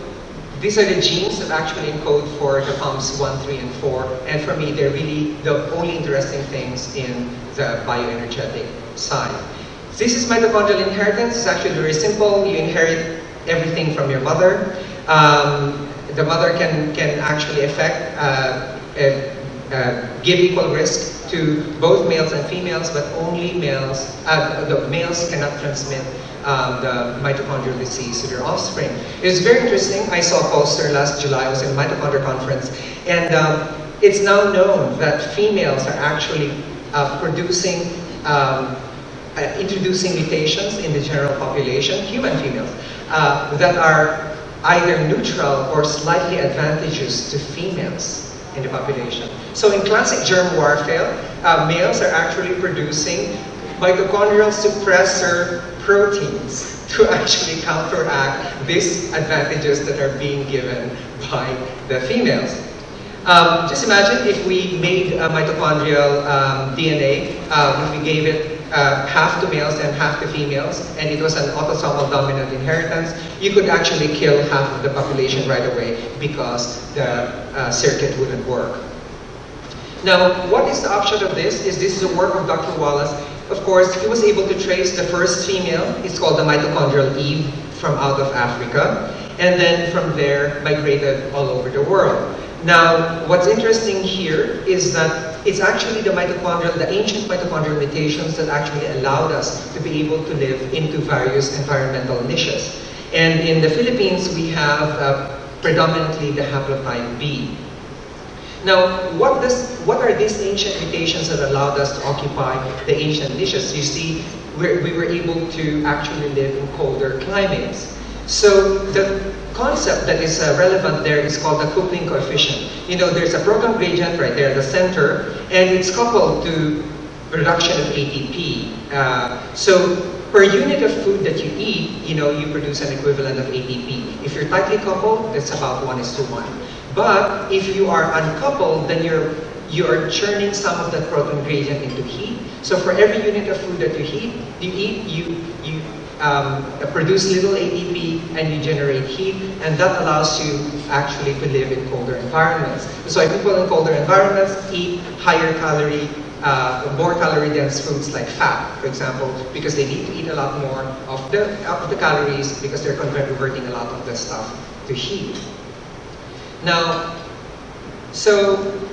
S1: these are the genes that actually encode for the pumps 1, 3, and 4. And for me, they're really the only interesting things in the bioenergetic side. This is mitochondrial inheritance. It's actually very simple. You inherit everything from your mother. Um, the mother can, can actually affect, uh, uh, uh, give equal risk to both males and females, but only males, uh, the males cannot transmit um, the mitochondrial disease to their offspring. It was very interesting. I saw a poster last July. I was in a mitochondria conference, and um, it's now known that females are actually uh, producing, um, uh, introducing mutations in the general population, human females, uh, that are either neutral or slightly advantageous to females in the population. So in classic germ warfare, uh, males are actually producing mitochondrial suppressor proteins to [LAUGHS] actually counteract these advantages that are being given by the females. Um, just imagine if we made mitochondrial um, DNA, uh, if we gave it uh, half the males and half the females, and it was an autosomal dominant inheritance, you could actually kill half of the population right away because the uh, circuit wouldn't work. Now, what is the upshot of this? Is this is the work of Dr. Wallace. Of course, he was able to trace the first female. It's called the mitochondrial Eve from out of Africa. And then from there, migrated all over the world. Now, what's interesting here is that it's actually the mitochondrial, the ancient mitochondrial mutations that actually allowed us to be able to live into various environmental niches. And in the Philippines, we have uh, predominantly the haplotype B. Now, what, does, what are these ancient mutations that allowed us to occupy the ancient niches? You see, we were able to actually live in colder climates. So the concept that is uh, relevant there is called the coupling coefficient. You know, there's a proton gradient right there at the center, and it's coupled to reduction of ATP. Uh, so per unit of food that you eat, you know, you produce an equivalent of ATP. If you're tightly coupled, that's about 1 is to 1. But if you are uncoupled, then you're you are churning some of that proton gradient into heat. So for every unit of food that you eat, you eat, you um, produce little ATP and you generate heat, and that allows you actually to live in colder environments. So people in colder environments eat higher calorie, uh, more calorie dense foods like fat, for example, because they need to eat a lot more of the, of the calories because they're converting a lot of the stuff to heat. Now, so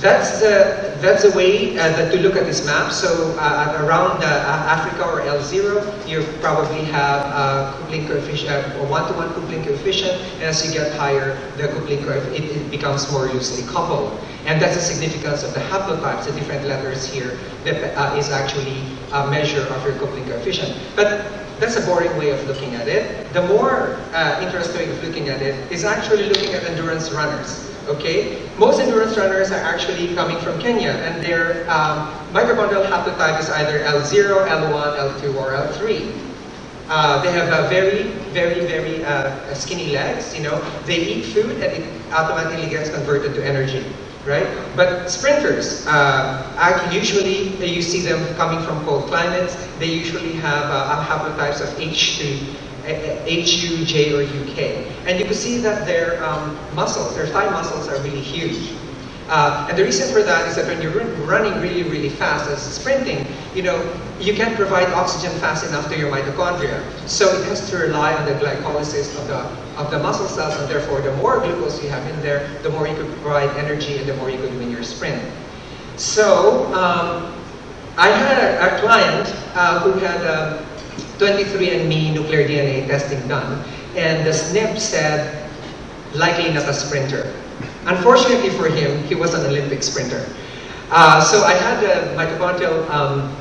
S1: that's the that's a way uh, that to look at this map. So uh, around uh, Africa or L0, you probably have a coupling coefficient, a one-to-one coupling coefficient, and as you get higher, the coupling coefficient it, it, becomes more loosely coupled. And that's the significance of the haplotypes, the different letters here, that uh, is actually a measure of your coupling coefficient. But that's a boring way of looking at it. The more uh, interesting way of looking at it is actually looking at endurance runners okay? Most endurance runners are actually coming from Kenya, and their um, mitochondrial haplotype is either L0, L1, L2, or L3. Uh, they have very, very, very uh, skinny legs, you know. They eat food and it automatically gets converted to energy. right? But sprinters, uh, usually you see them coming from cold climates. They usually have uh, haplotypes of H2, HU, J, or UK. And you can see that their um, muscles, their thigh muscles are really huge. Uh, and the reason for that is that when you're running really, really fast as sprinting, you know, you can't provide oxygen fast enough to your mitochondria. So it has to rely on the glycolysis of the, of the muscle cells, and therefore the more glucose you have in there, the more you could provide energy and the more you could win your sprint. So um, I had a, a client uh, who had um, 23andMe nuclear DNA testing done, and the SNP said, likely not a sprinter. Unfortunately for him, he was an Olympic sprinter. Uh, so I had a mitochondrial um,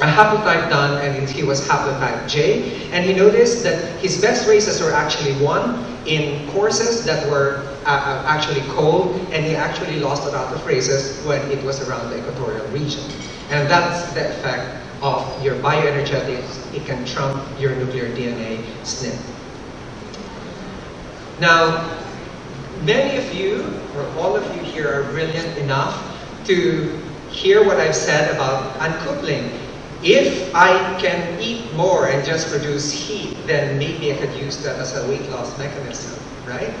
S1: a haplotype done, and he was haplotype J, and he noticed that his best races were actually won in courses that were uh, uh, actually cold, and he actually lost a lot of races when it was around the equatorial region. And that's the effect of your bioenergetics. It can trump your nuclear DNA SNP. Now, many of you, or all of you here, are brilliant enough to hear what I've said about uncoupling. If I can eat more and just produce heat, then maybe I could use that as a weight loss mechanism, right?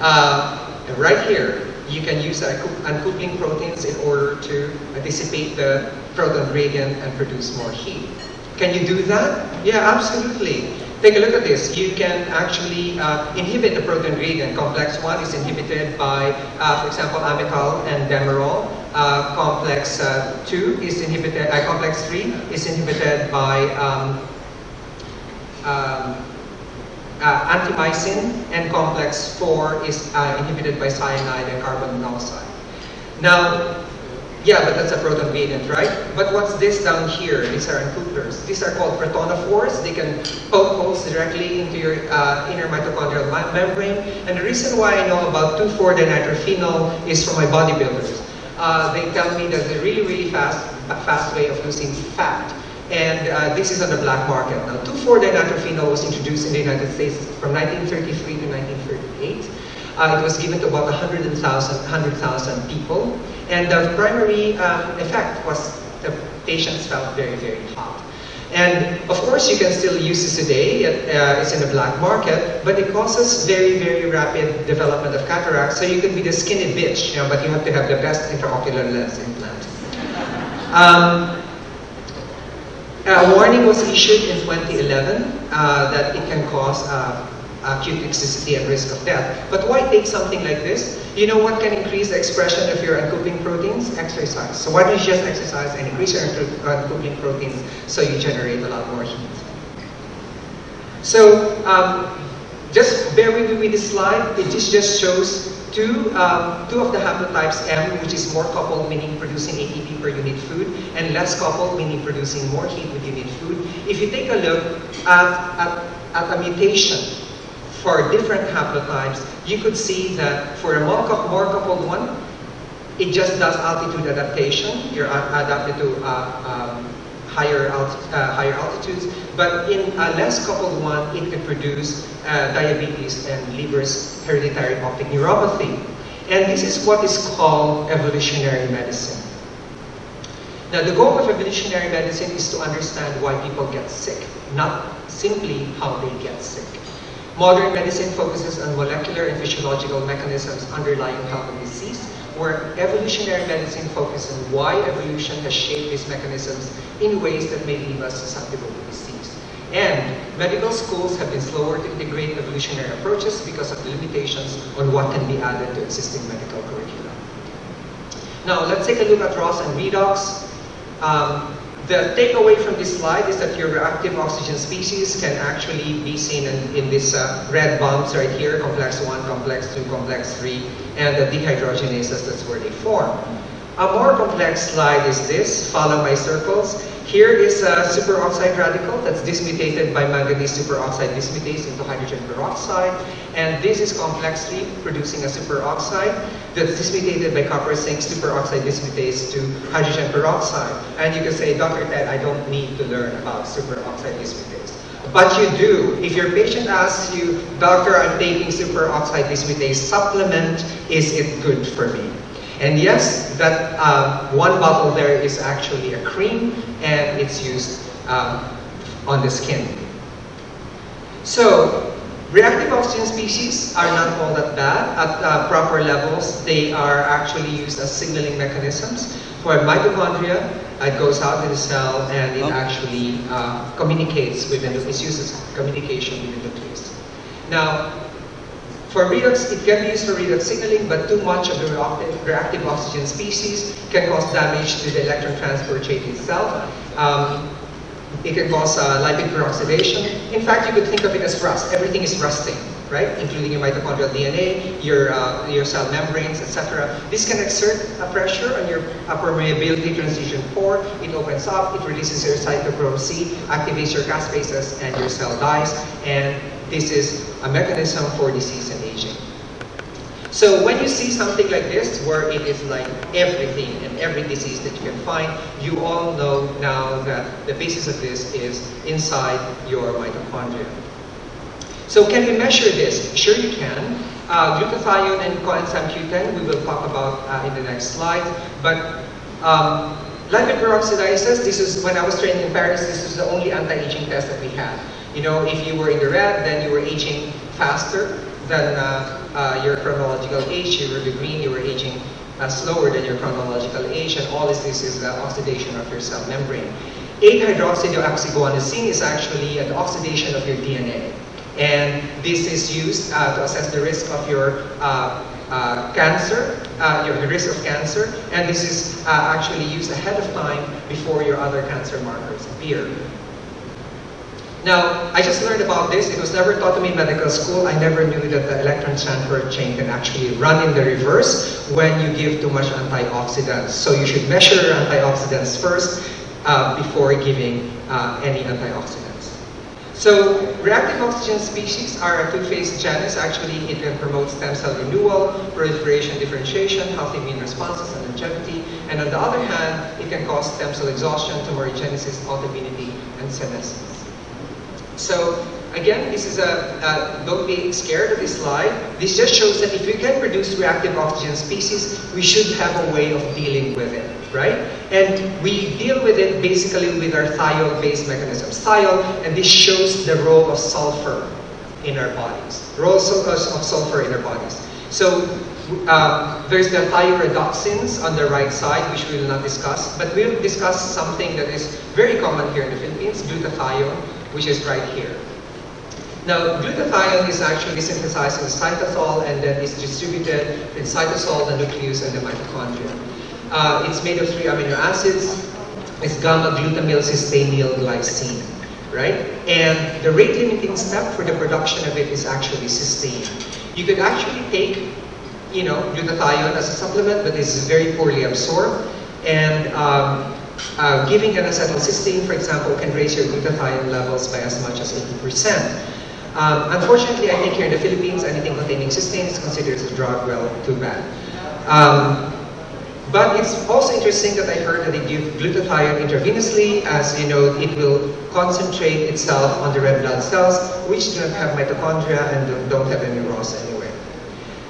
S1: Uh, right here, you can use uncoupling proteins in order to dissipate the proton gradient and produce more heat. Can you do that? Yeah, absolutely. Take a look at this. You can actually uh, inhibit the proton gradient. Complex 1 is inhibited by, uh, for example, Amytal and demerol. Uh, complex uh, 2 is inhibited, uh, complex 3 is inhibited by um, um, uh, antimycin, and complex 4 is inhibited by cyanide and carbon monoxide. Now, yeah, but that's a proton gradient, right? But what's this down here? These are uncouplers. These are called protonophores. They can poke holes directly into your uh, inner mitochondrial membrane. And the reason why I know about 2,4-dinitrophenol is from my bodybuilders. Uh, they tell me that it's a really, really fast, fast way of losing fat. And uh, this is on the black market. Now, 2,4-dinitrophenol was introduced in the United States from 1933 to 1938. Uh, it was given to about 100,000 100, people. And the primary um, effect was the patients felt very, very hot. And of course, you can still use this today. Uh, it's in the black market, but it causes very, very rapid development of cataracts, So you could be the skinny bitch, you know, but you have to have the best intraocular lens implant. Um, a warning was issued in 2011 uh, that it can cause uh, acute toxicity and risk of death. But why take something like this? You know what can increase the expression of your uncoupling proteins? Exercise. So why don't you just exercise and increase your uncoupling proteins so you generate a lot more heat? So um, just bear with me with this slide. It just, just shows two, um, two of the haplotypes M, which is more coupled, meaning producing ATP per unit food, and less coupled, meaning producing more heat with unit food. If you take a look at, at, at a mutation for different haplotypes, you could see that for a more, coupled one, it just does altitude adaptation. You're adapted to uh, um, higher, uh, higher altitudes. But in a less coupled one, it could produce uh, diabetes and Leber's hereditary optic neuropathy. And this is what is called evolutionary medicine. Now, the goal of evolutionary medicine is to understand why people get sick, not simply how they get sick. Modern medicine focuses on molecular and physiological mechanisms underlying common disease, where evolutionary medicine focuses on why evolution has shaped these mechanisms in ways that may leave us susceptible to disease. And medical schools have been slower to integrate evolutionary approaches because of the limitations on what can be added to existing medical curricula. Now, let's take a look at ROS and redox. Um, the takeaway from this slide is that your reactive oxygen species can actually be seen in, in these uh, red bumps right here, complex 1, complex 2, complex 3, and the dehydrogenases, that's where they form. A more complex slide is this, follow my circles. Here is a superoxide radical that's dismutated by manganese superoxide dismutase into hydrogen peroxide. And this is complexly producing a superoxide that's dismutated by copper zinc superoxide dismutase to hydrogen peroxide. And you can say, Dr. Ted, I don't need to learn about superoxide dismutase. But you do. If your patient asks you, Doctor, I'm taking superoxide dismutase supplement, is it good for me? And yes, that uh, one bottle there is actually a cream and it's used um, on the skin. So, reactive oxygen species are not all that bad. At uh, proper levels, they are actually used as signaling mechanisms. For mitochondria, it goes out in the cell and it actually uh, communicates within the, it's used as communication within the nucleus. Now, for redox, it can be used for redox signaling, but too much of the reactive oxygen species can cause damage to the electron transport chain itself. Um, it can cause uh, lipid peroxidation. In fact, you could think of it as rust. Everything is rusting, right? Including your mitochondrial DNA, your, uh, your cell membranes, etc. This can exert a pressure on your upper permeability transition pore. It opens up, it releases your cytochrome C, activates your caspases, and your cell dies. And this is a mechanism for disease and aging. So when you see something like this, where it is like everything and every disease that you can find, you all know now that the basis of this is inside your mitochondria. So can we measure this? Sure you can. Uh, glutathione and coenzyme Q10 we will talk about uh, in the next slide. But um, lipid peroxidase, this is when I was trained in Paris, this is the only anti-aging test that we had. You know, if you were in the red, then you were aging faster than uh, uh, your chronological age. If you were the green, you were aging uh, slower than your chronological age, and all this, this is the oxidation of your cell membrane. 8-hydroxydeoxyguanosine is actually an oxidation of your DNA. And this is used uh, to assess the risk of your uh, uh, cancer, uh, your risk of cancer, and this is uh, actually used ahead of time before your other cancer markers appear. Now, I just learned about this. It was never taught to me in medical school. I never knew that the electron transfer chain can actually run in the reverse when you give too much antioxidants. So you should measure antioxidants first uh, before giving uh, any antioxidants. So reactive oxygen species are a two-faced Janus. Actually, it can promote stem cell renewal, proliferation, differentiation, healthy immune responses, and longevity. And on the other hand, it can cause stem cell exhaustion, tumorigenesis, autoimmunity, and senescence. So again, this is a, uh, don't be scared of this slide. This just shows that if we can produce reactive oxygen species, we should have a way of dealing with it, right? And we deal with it basically with our thiol-based mechanisms. Thiol, and this shows the role of sulfur in our bodies. Role of sulfur in our bodies. So uh, there's the thioredoxins on the right side, which we will not discuss, but we'll discuss something that is very common here in the Philippines, glutathione which is right here. Now, glutathione is actually synthesized in cytosol and then is distributed in cytosol, the nucleus, and the mitochondria. Uh, it's made of three amino acids. It's gamma-glutamyl cysteinyl glycine, right? And the rate-limiting step for the production of it is actually cysteine. You could actually take, you know, glutathione as a supplement, but it's very poorly absorbed. And um, uh, giving N-acetylcysteine, for example, can raise your glutathione levels by as much as 80%. Um, unfortunately, I think here in the Philippines, anything containing cysteine is considered a drug, well, too bad. Um, but it's also interesting that I heard that they give glutathione intravenously, as you know, it will concentrate itself on the red blood cells, which do not have mitochondria and don't have any ROS anyway.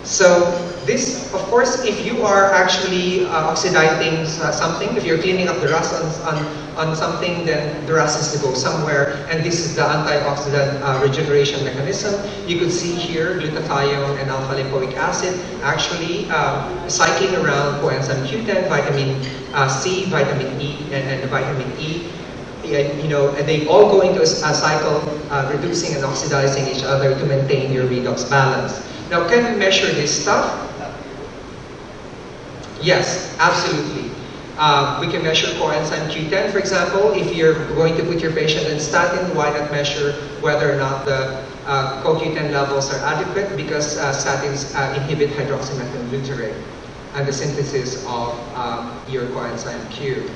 S1: So this, of course, if you are actually uh, oxidizing uh, something, if you're cleaning up the rust on, on, on, something, then the rust has to go somewhere, and this is the antioxidant uh, regeneration mechanism. You could see here glutathione and alpha-lipoic acid actually um, cycling around coenzyme Q10, vitamin uh, C, vitamin E, and, and vitamin E you know, and they all go into a, cycle, uh, reducing and oxidizing each other to maintain your redox balance. Now, can we measure this stuff? Yes, absolutely. Uh, we can measure coenzyme Q10, for example. If you're going to put your patient on statin, why not measure whether or not the uh, CoQ10 levels are adequate because uh, statins uh, inhibit hydroxymethylbutyrate and the synthesis of um, your coenzyme Q.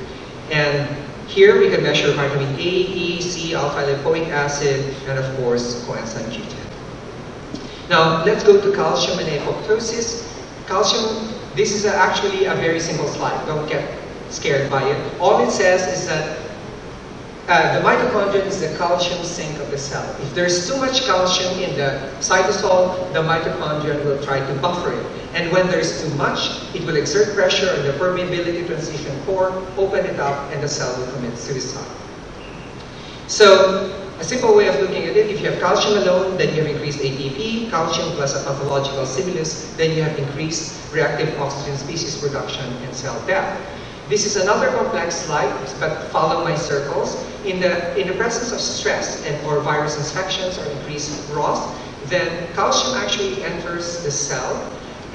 S1: And here we can measure vitamin A, E, C, alpha-lipoic acid, and of course coenzyme Q10. Now let's go to calcium and apoptosis. Calcium this is actually a very simple slide. Don't get scared by it. All it says is that uh, the mitochondria is the calcium sink of the cell. If there's too much calcium in the cytosol, the mitochondria will try to buffer it. And when there's too much, it will exert pressure on the permeability transition pore, open it up, and the cell will commit suicide. So, a simple way of looking at it, if you have calcium alone, then you have increased ATP, calcium plus a pathological stimulus, then you have increased reactive oxygen species production and cell death. This is another complex slide, but follow my circles. In the, in the presence of stress and or virus infections or increased ROS, then calcium actually enters the cell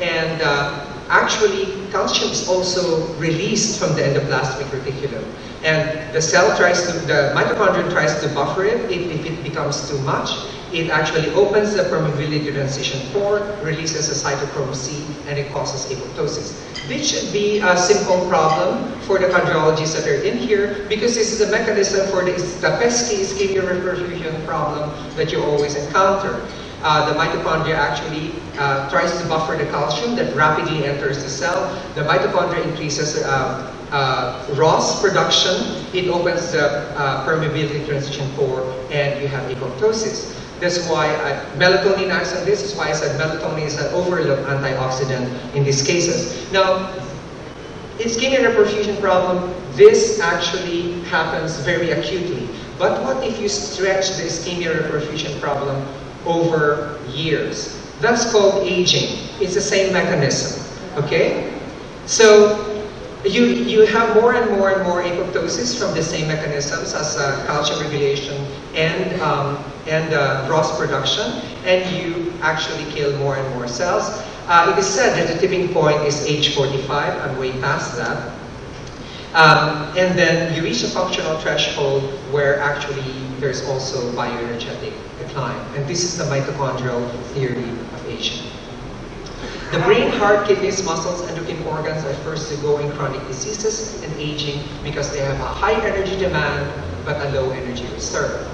S1: and uh, actually calcium is also released from the endoplasmic reticulum. And the cell tries to, the mitochondrion tries to buffer it if, if it becomes too much it actually opens the permeability transition pore, releases a cytochrome C, and it causes apoptosis. This should be a simple problem for the cardiologists that are in here because this is a mechanism for the, the pesky ischemia reperfusion problem that you always encounter. Uh, the mitochondria actually uh, tries to buffer the calcium that rapidly enters the cell. The mitochondria increases uh, uh ROS production. It opens the uh, permeability transition pore and you have apoptosis. That's why I, melatonin acts on this. That's why I said melatonin is an overlooked antioxidant in these cases. Now, ischemia reperfusion problem, this actually happens very acutely. But what if you stretch the ischemia reperfusion problem over years? That's called aging. It's the same mechanism. Okay? So you, you have more and more and more apoptosis from the same mechanisms as uh, calcium regulation and, um, and uh, ROS production, and you actually kill more and more cells. Uh, it is said that the tipping point is age 45, I'm way past that. Um, and then you reach a functional threshold where actually there's also bioenergetic decline. And this is the mitochondrial theory of aging. The brain, heart, kidneys, muscles, endocrine organs are first to go in chronic diseases and aging because they have a high energy demand but a low energy reserve.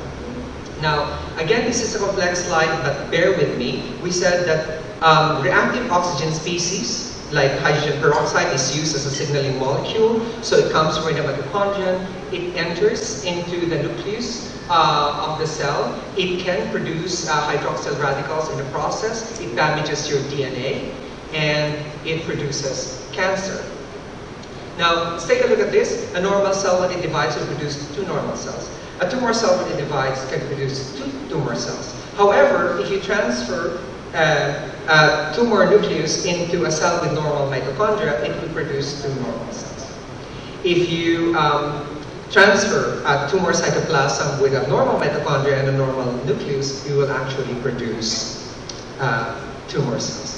S1: Now, again, this is a complex slide, but bear with me. We said that um, reactive oxygen species, like hydrogen peroxide, is used as a signaling molecule. So it comes from the mitochondrion. It enters into the nucleus uh, of the cell. It can produce uh, hydroxyl radicals in the process. It damages your DNA and it produces cancer. Now, let's take a look at this. A normal cell, when it divides, will produce two normal cells. A tumor cell, when it divides, can produce two tumor cells. However, if you transfer uh, a tumor nucleus into a cell with normal mitochondria, it will produce two normal cells. If you um, transfer a tumor cytoplasm with a normal mitochondria and a normal nucleus, you will actually produce uh, tumor cells.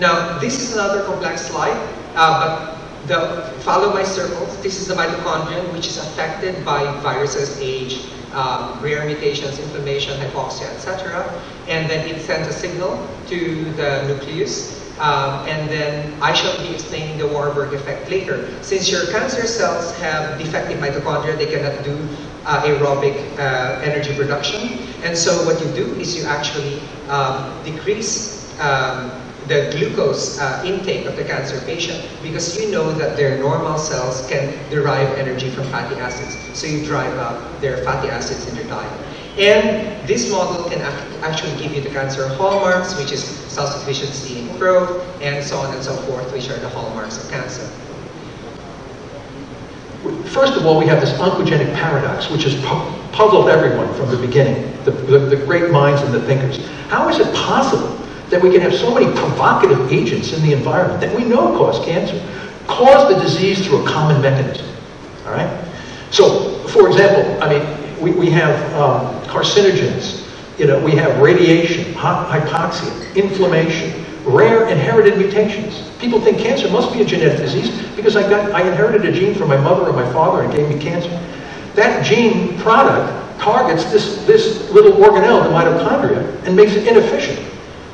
S1: Now, this is another complex slide, uh, but the, follow my circles. This is the mitochondrion, which is affected by viruses, age, um, rare mutations, inflammation, hypoxia, etc. And then it sends a signal to the nucleus. Um, and then I shall be explaining the Warburg effect later. Since your cancer cells have defective mitochondria, they cannot do uh, aerobic uh, energy production. And so what you do is you actually um, decrease um, the glucose uh, intake of the cancer patient because you know that their normal cells can derive energy from fatty acids. So you drive up their fatty acids in their diet. And this model can actually give you the cancer hallmarks, which is self-sufficiency in growth, and so on and so forth, which are the hallmarks of cancer.
S3: First of all, we have this oncogenic paradox, which has puzzled everyone from the beginning, the, the, the great minds and the thinkers. How is it possible that we can have so many provocative agents in the environment that we know cause cancer, cause the disease through a common mechanism. All right? So, for example, I mean, we, we have um, carcinogens, you know, we have radiation, hypoxia, inflammation, rare inherited mutations. People think cancer must be a genetic disease because I got I inherited a gene from my mother or my father and gave me cancer. That gene product targets this, this little organelle, the mitochondria, and makes it inefficient.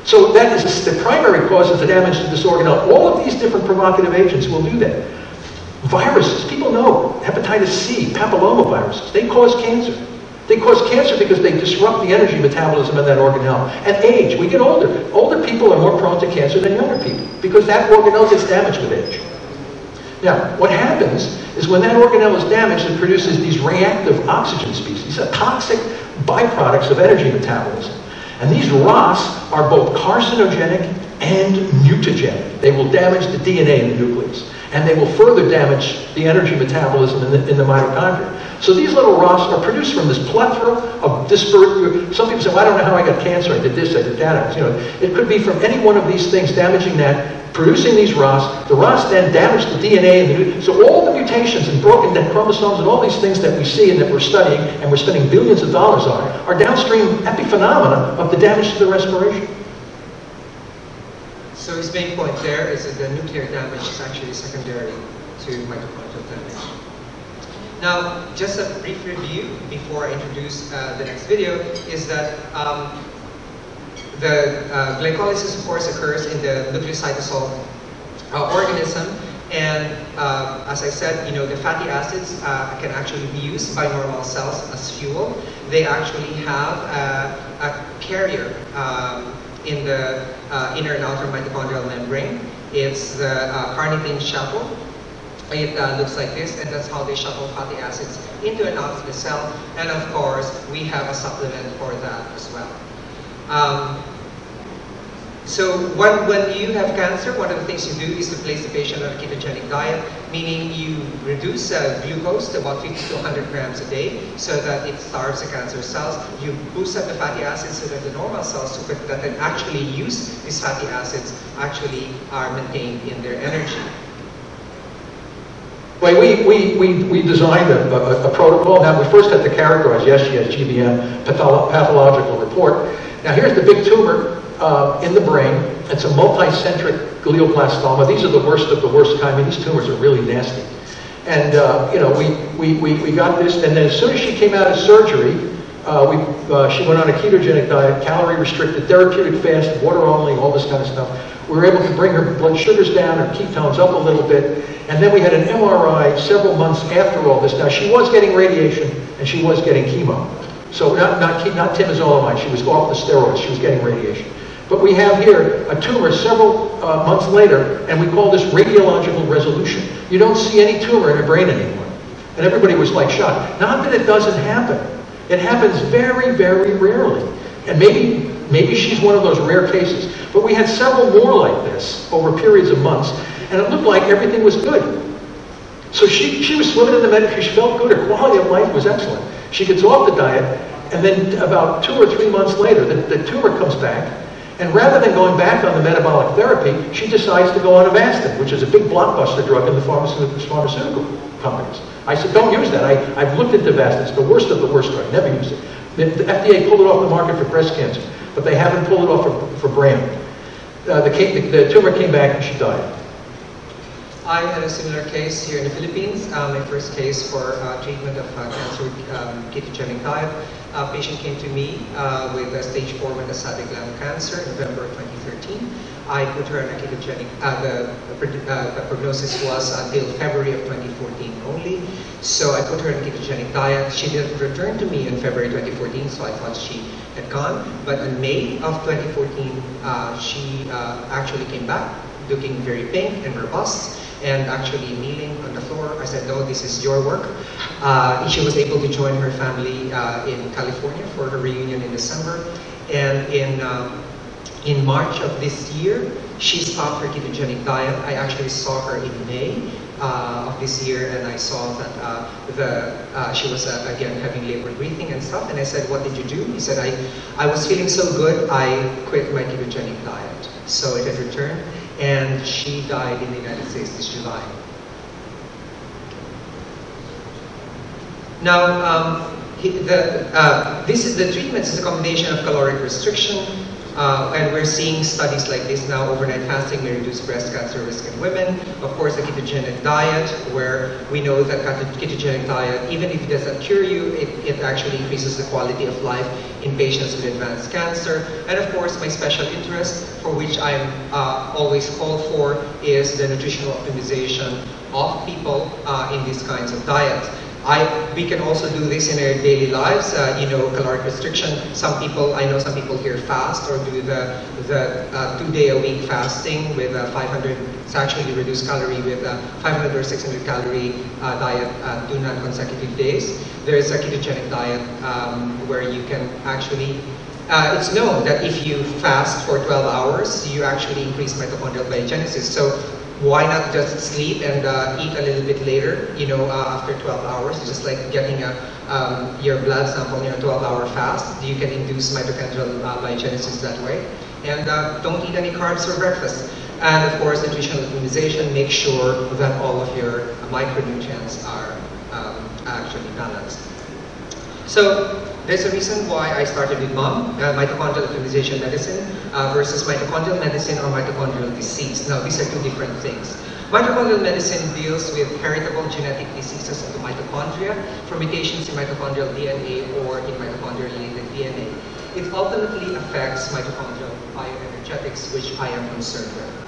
S3: So that is the primary cause of the damage to this organelle. All of these different provocative agents will do that. Viruses, people know, hepatitis C, papillomaviruses, they cause cancer. They cause cancer because they disrupt the energy metabolism of that organelle. And age, we get older. Older people are more prone to cancer than younger people because that organelle gets damaged with age. Now, what happens is when that organelle is damaged, it produces these reactive oxygen species, are toxic byproducts of energy metabolism. And these ROS are both carcinogenic and mutagenic. They will damage the DNA in the nucleus. And they will further damage the energy metabolism in the, in the mitochondria. So these little ROS are produced from this plethora of disparate, some people say, well, I don't know how I got cancer, I did this, I did that. You know, it could be from any one of these things damaging that, producing these ROS. The ROS then damage the DNA. The, so all the mutations and broken chromosomes and all these things that we see and that we're studying and we're spending billions of dollars on are downstream epiphenomena of the damage to the respiration.
S1: So his main point there is that the nuclear damage is actually secondary to mitochondrial damage. Now, just a brief review before I introduce uh, the next video is that um, the uh, glycolysis, of course, occurs in the nucleocytosol uh, organism, and uh, as I said, you know, the fatty acids uh, can actually be used by normal cells as fuel. They actually have a, a carrier um, in the uh, inner and outer mitochondrial membrane. It's the uh, carnitine shuttle. It uh, looks like this, and that's how they shuttle fatty acids into and out of the cell. And of course, we have a supplement for that as well. Um, so when, when you have cancer, one of the things you do is to place the patient on a ketogenic diet, meaning you reduce uh, glucose to about 50 to 100 grams a day so that it starves the cancer cells. You boost up the fatty acids so that the normal cells that can actually use these fatty acids actually are maintained in their energy.
S3: Well, we, we, we, we designed a, a, a, protocol. Now, we first had to characterize, yes, she has GBM, patholo pathological report. Now, here's the big tumor uh, in the brain. It's a multicentric glioblastoma. These are the worst of the worst kind. I mean, these tumors are really nasty. And, uh, you know, we, we, we, we got this, and then as soon as she came out of surgery, uh, we, uh, she went on a ketogenic diet, calorie restricted, therapeutic fast, water only, all this kind of stuff. We were able to bring her blood sugars down, her ketones up a little bit, and then we had an MRI several months after all this. Now, she was getting radiation, and she was getting chemo. So not, not, not temozolomide, she was off the steroids, she was getting radiation. But we have here a tumor several uh, months later, and we call this radiological resolution. You don't see any tumor in her brain anymore. And everybody was like shocked. Not that it doesn't happen. It happens very, very rarely. And maybe, maybe she's one of those rare cases. But we had several more like this over periods of months, and it looked like everything was good. So she, she was swimming in the Mediterranean. She felt good. Her quality of life was excellent. She gets off the diet, and then about two or three months later, the, the tumor comes back, and rather than going back on the metabolic therapy, she decides to go on Avastin, which is a big blockbuster drug in the pharmaceutical, companies. I said, don't use that. I, I've looked into Avastin. It's the worst of the worst drug. Never use it. The, the FDA pulled it off the market for breast cancer, but they haven't pulled it off for, for brain. Uh, the, the, the tumor came back and she died.
S1: I had a similar case here in the Philippines. Uh, my first case for uh, treatment of uh, cancer um, ketogenic diet. A patient came to me uh, with a stage 4 metastatic lung cancer in November 2013. I put her on a ketogenic, uh, the, uh, the, prognosis was until February of 2014 only. So I put her on a ketogenic diet. She didn't return to me in February 2014, so I thought she had gone. But in May of 2014, she actually came back looking very pink and robust and actually kneeling on the floor. I said, no, this is your work. Uh, she was able to join her family uh, in California for her reunion in December. And in, um, in March of this year, she stopped her ketogenic diet. I actually saw her in May uh, of this year, and I saw that uh, the uh, she was uh, again having labor breathing and stuff. And I said, "What did you do?" He said, "I I was feeling so good, I quit my ketogenic diet." So it had returned, and she died in the United States this July. Now, um, the, uh, this is the treatment is a combination of caloric restriction, uh, and we're seeing studies like this now, overnight fasting may reduce breast cancer risk in women. Of course, the ketogenic diet, where we know that ketogenic diet, even if it doesn't cure you, it, it actually increases the quality of life in patients with advanced cancer. And of course, my special interest, for which I'm uh, always called for, is the nutritional optimization of people uh, in these kinds of diets. I, we can also do this in our daily lives, uh, you know, caloric restriction. Some people, I know some people here fast or do the, the uh, two day a week fasting with 500, it's actually reduced calorie with 500 or 600 calorie uh, diet uh, two non-consecutive days. There is a ketogenic diet um, where you can actually uh, it's known that if you fast for 12 hours, you actually increase mitochondrial biogenesis. So why not just sleep and uh, eat a little bit later, you know, uh, after 12 hours, just like getting a, um, your blood sample in a 12-hour fast. You can induce mitochondrial uh, biogenesis that way. And uh, don't eat any carbs for breakfast. And of course, nutritional optimization, make sure that all of your micronutrients are um, actually balanced. So there's a reason why I started with MOM, uh, mitochondrial optimization medicine, uh, versus mitochondrial medicine or mitochondrial disease. Now, these are two different things. Mitochondrial medicine deals with heritable genetic diseases of the mitochondria from mutations in mitochondrial DNA or in mitochondrial-related DNA. It ultimately affects mitochondrial bioenergetics, which I am concerned with.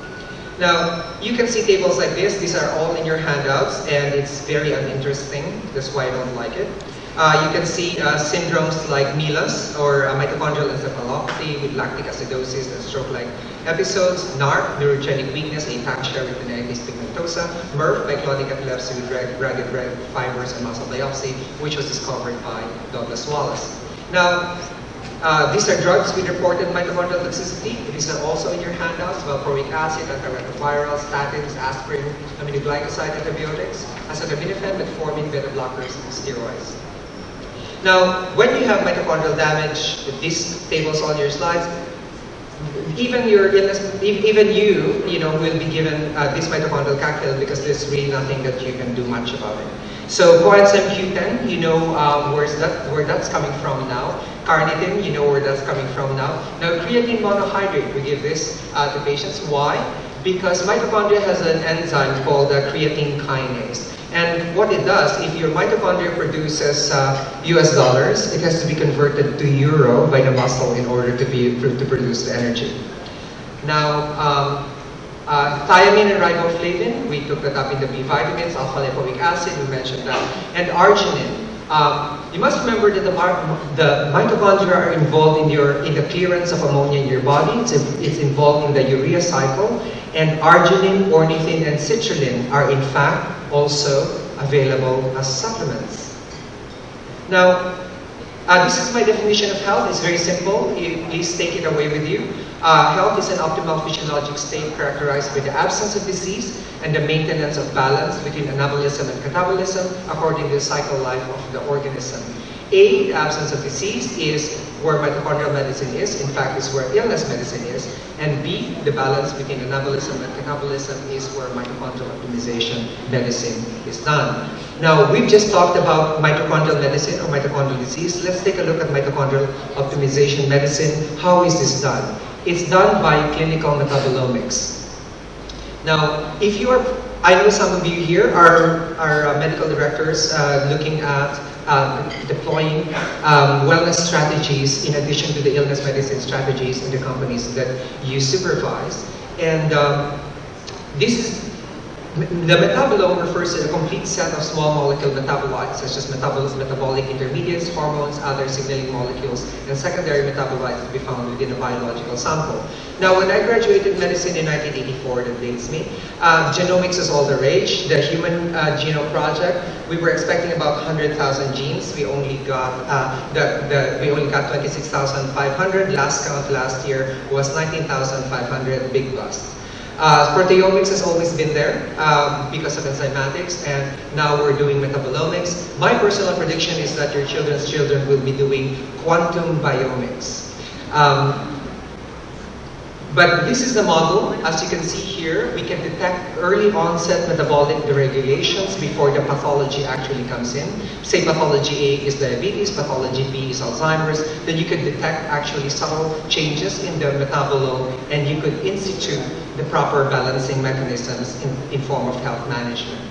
S1: Now, you can see tables like this. These are all in your handouts, and it's very uninteresting. That's why I don't like it. Uh, you can see uh, syndromes like MELAS or uh, mitochondrial encephalopathy with lactic acidosis and stroke-like episodes, NARP, neurogenic weakness, ataxia, retinitis pigmentosa, MERRF, myoclonic epilepsy with ragged red fibers and muscle biopsy, which was discovered by Douglas Wallace. Now, uh, these are drugs with reported mitochondrial toxicity. These are also in your handouts, valproic acid, antiretroviral, statins, aspirin, aminoglycoside antibiotics, acetaminophen, metformin, beta blockers, and steroids. Now, when you have mitochondrial damage, these tables on your slides, even your even you, you know, will be given uh, this mitochondrial cocktail because there's really nothing that you can do much about it. So coenzyme Q10, you know um, where's that, where that's coming from now. Carnitine, you know where that's coming from now. Now creatine monohydrate, we give this uh, to patients. Why? Because mitochondria has an enzyme called uh, creatine kinase. And what it does, if your mitochondria produces uh, US dollars, it has to be converted to euro by the muscle in order to, be, to produce the energy. Now, um, uh, thiamine and riboflavin, we took that up in the B vitamins, alpha-lipoic acid, we mentioned that, and arginine. Um, you must remember that the, the, mitochondria are involved in, your, in the clearance of ammonia in your body. It's, it's involved in the urea cycle. And arginine, ornithine, and citrulline are in fact also available as supplements. Now, uh, this is my definition of health. It's very simple. Please take it away with you. Uh, health is an optimal physiologic state characterized by the absence of disease and the maintenance of balance between anabolism and catabolism according to the cycle life of the organism. A, the absence of disease, is where mitochondrial medicine is. In fact, is where illness medicine is. And B, the balance between anabolism and catabolism is where mitochondrial optimization medicine is done. Now, we've just talked about mitochondrial medicine or mitochondrial disease. Let's take a look at mitochondrial optimization medicine. How is this done? It's done by clinical metabolomics. Now, if you are, I know some of you here are, are uh, medical directors uh, looking at um, deploying um, wellness strategies in addition to the illness medicine strategies in the companies that you supervise. And um, this is the metabolome refers to a complete set of small molecule metabolites, such as metabolic, metabolic intermediates, hormones, other signaling molecules, and secondary metabolites to be found within a biological sample. Now, when I graduated medicine in 1984, that dates me, uh, genomics is all the rage. The Human uh, Genome Project, we were expecting about 100,000 genes. We only got uh, the, the, we only got 26,500. Last count last year was 19,500. Big bust. Uh, proteomics has always been there um, because of enzymatics, and now we're doing metabolomics. My personal prediction is that your children's children will be doing quantum biomics. Um, but this is the model. As you can see here, we can detect early onset metabolic deregulations before the pathology actually comes in. Say pathology A is diabetes, pathology B is Alzheimer's. Then you could detect actually subtle changes in the metabolome and you could institute the proper balancing mechanisms in, in form of health management.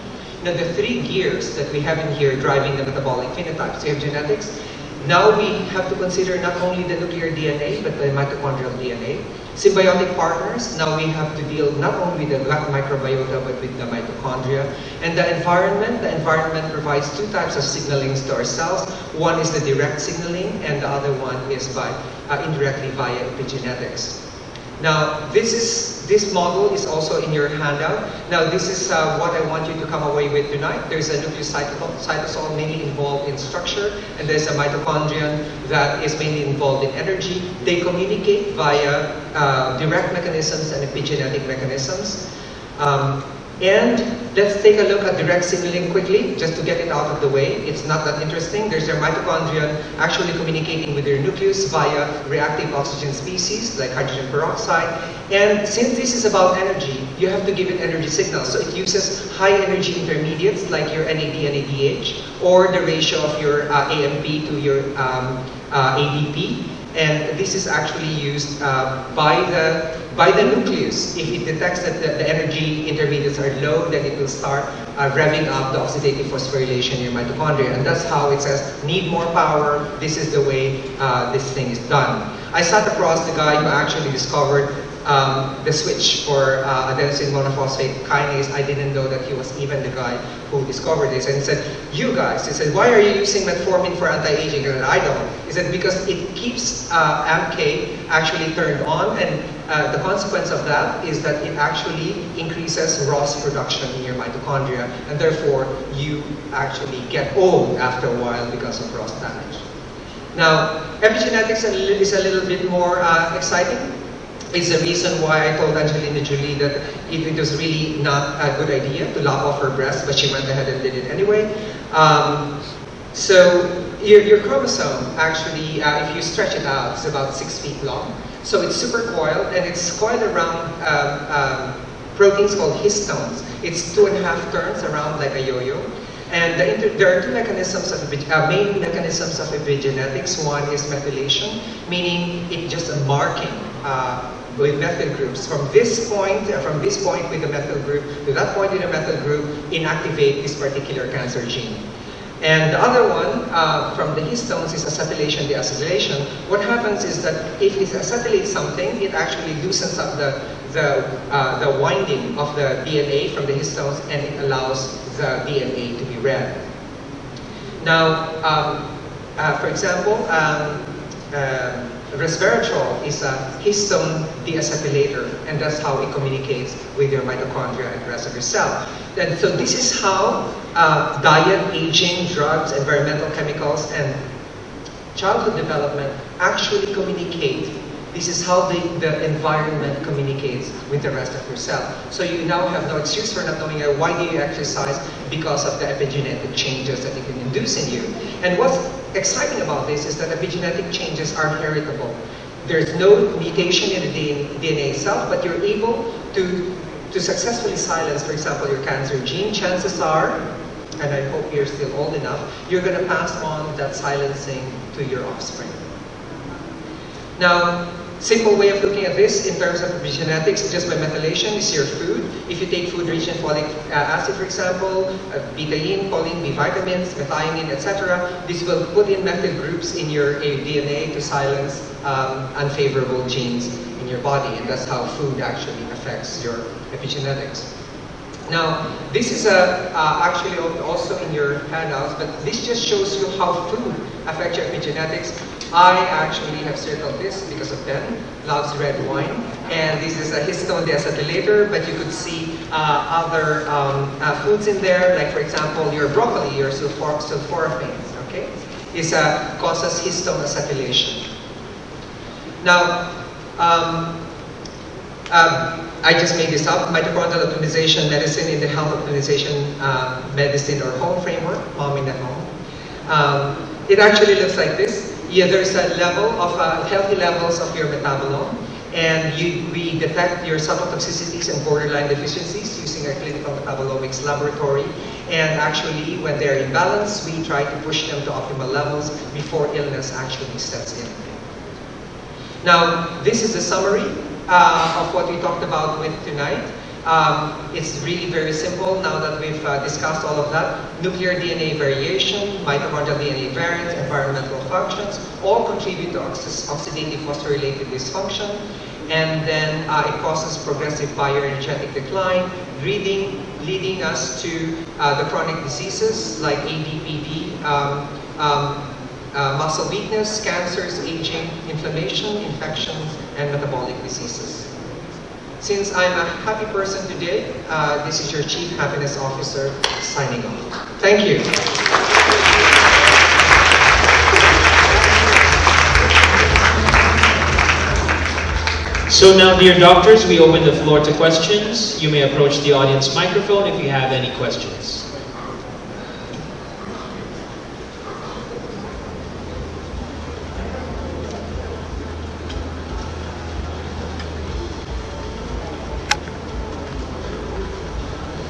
S1: Now the three gears that we have in here driving the metabolic phenotypes, you have genetics, now we have to consider not only the nuclear DNA, but the mitochondrial DNA. Symbiotic partners, now we have to deal not only with the gut microbiota, but with the mitochondria. And the environment, the environment provides two types of signaling to our cells. One is the direct signaling, and the other one is by uh, indirectly via epigenetics. Now, this is this model is also in your handout. Now, this is uh, what I want you to come away with tonight. There's a nucleocytosol mainly involved in structure, and there's a mitochondrion that is mainly involved in energy. They communicate via uh, direct mechanisms and epigenetic mechanisms. Um, and let's take a look at direct signaling quickly, just to get it out of the way. It's not that interesting. There's their mitochondria actually communicating with their nucleus via reactive oxygen species, like hydrogen peroxide. And since this is about energy, you have to give it energy signals. So it uses high energy intermediates, like your NAD and ADH, or the ratio of your uh, AMP to your um, uh, ADP. And this is actually used uh, by the by the nucleus. If it detects that the, the energy intermediates are low, then it will start uh, revving up the oxidative phosphorylation in your mitochondria. And that's how it says, need more power, this is the way uh, this thing is done. I sat across the guy who actually discovered um, the switch for uh, adenosine monophosphate kinase. I didn't know that he was even the guy who discovered this. And he said, you guys, he said, why are you using metformin for anti-aging? And I don't. He said, because it keeps uh, actually turned on and uh, the consequence of that is that it actually increases ROS production in your mitochondria and therefore you actually get old after a while because of ROS damage. Now, epigenetics is a little bit more uh, exciting is the reason why I told Angelina Jolie that it, was really not a good idea to lop off her breast, but she went ahead and did it anyway. Um, so your, your, chromosome actually, uh, if you stretch it out, it's about six feet long. So it's super coiled, and it's coiled around um, um, proteins called histones. It's two and a half turns around like a yo-yo. And the there are two mechanisms of uh, main mechanisms of epigenetics. One is methylation, meaning it's just a marking uh, with methyl groups. From this point, uh, from this point with the methyl group to that point in the methyl group, inactivate this particular cancer gene. And the other one uh, from the histones is acetylation deacetylation. What happens is that if it acetylates something, it actually loosens up the, the, uh, the winding of the DNA from the histones and it allows the DNA to be read. Now, um, uh, for example, um, uh, resveratrol is a histone deacetylator, and that's how it communicates with your mitochondria and the rest of your cell. And so this is how uh, diet, aging, drugs, environmental chemicals, and childhood development actually communicate. This is how the, the environment communicates with the rest of your cell. So you now have no excuse for not knowing why do you exercise because of the epigenetic changes that it can induce in you. And what's exciting about this is that epigenetic changes are heritable. There's no mutation in the DNA itself, but you're able to, to successfully silence, for example, your cancer gene. Chances are, and I hope you're still old enough, you're going to pass on that silencing to your offspring. Now, Simple way of looking at this in terms of epigenetics, just by methylation, is your food. If you take food rich in folic uh, acid, for example, uh, betaine, choline, B vitamins, methionine, etc., this will put in methyl groups in your DNA to silence um, unfavorable genes in your body, and that's how food actually affects your epigenetics. Now, this is a, uh, actually also in your handouts, but this just shows you how food affects your epigenetics. I actually have circled this because of Ben, loves red wine. And this is a histone deacetylator, but you could see uh, other um, uh, foods in there, like for example, your broccoli, your sulfor sulforaphanes, okay? Is uh, causes histone acetylation. Now, um, um, I just made this up, mitochondrial optimization medicine in the health optimization uh, medicine or home framework, mom in the home. Um, it actually looks like this. Yeah, there's a level of uh, healthy levels of your metabolome, and you, we detect your cytotoxicities and borderline deficiencies using our clinical metabolomics laboratory. And actually, when they're in balance, we try to push them to optimal levels before illness actually sets in. Now, this is a summary uh, of what we talked about with tonight. Um, it's really very simple now that we've uh, discussed all of that. Nuclear DNA variation, mitochondrial DNA variants, environmental functions, all contribute to oxi- oxidative phosphorylated dysfunction. And then uh, it causes progressive bioenergetic decline, leading, leading us to uh, the chronic diseases like ADPD, um, um, uh, muscle weakness, cancers, aging, inflammation, infections, and metabolic diseases. Since I'm a happy person today, uh, this is your Chief Happiness Officer signing off. Thank you.
S4: So now, dear doctors, we open the floor to questions. You may approach the audience microphone if you have any questions.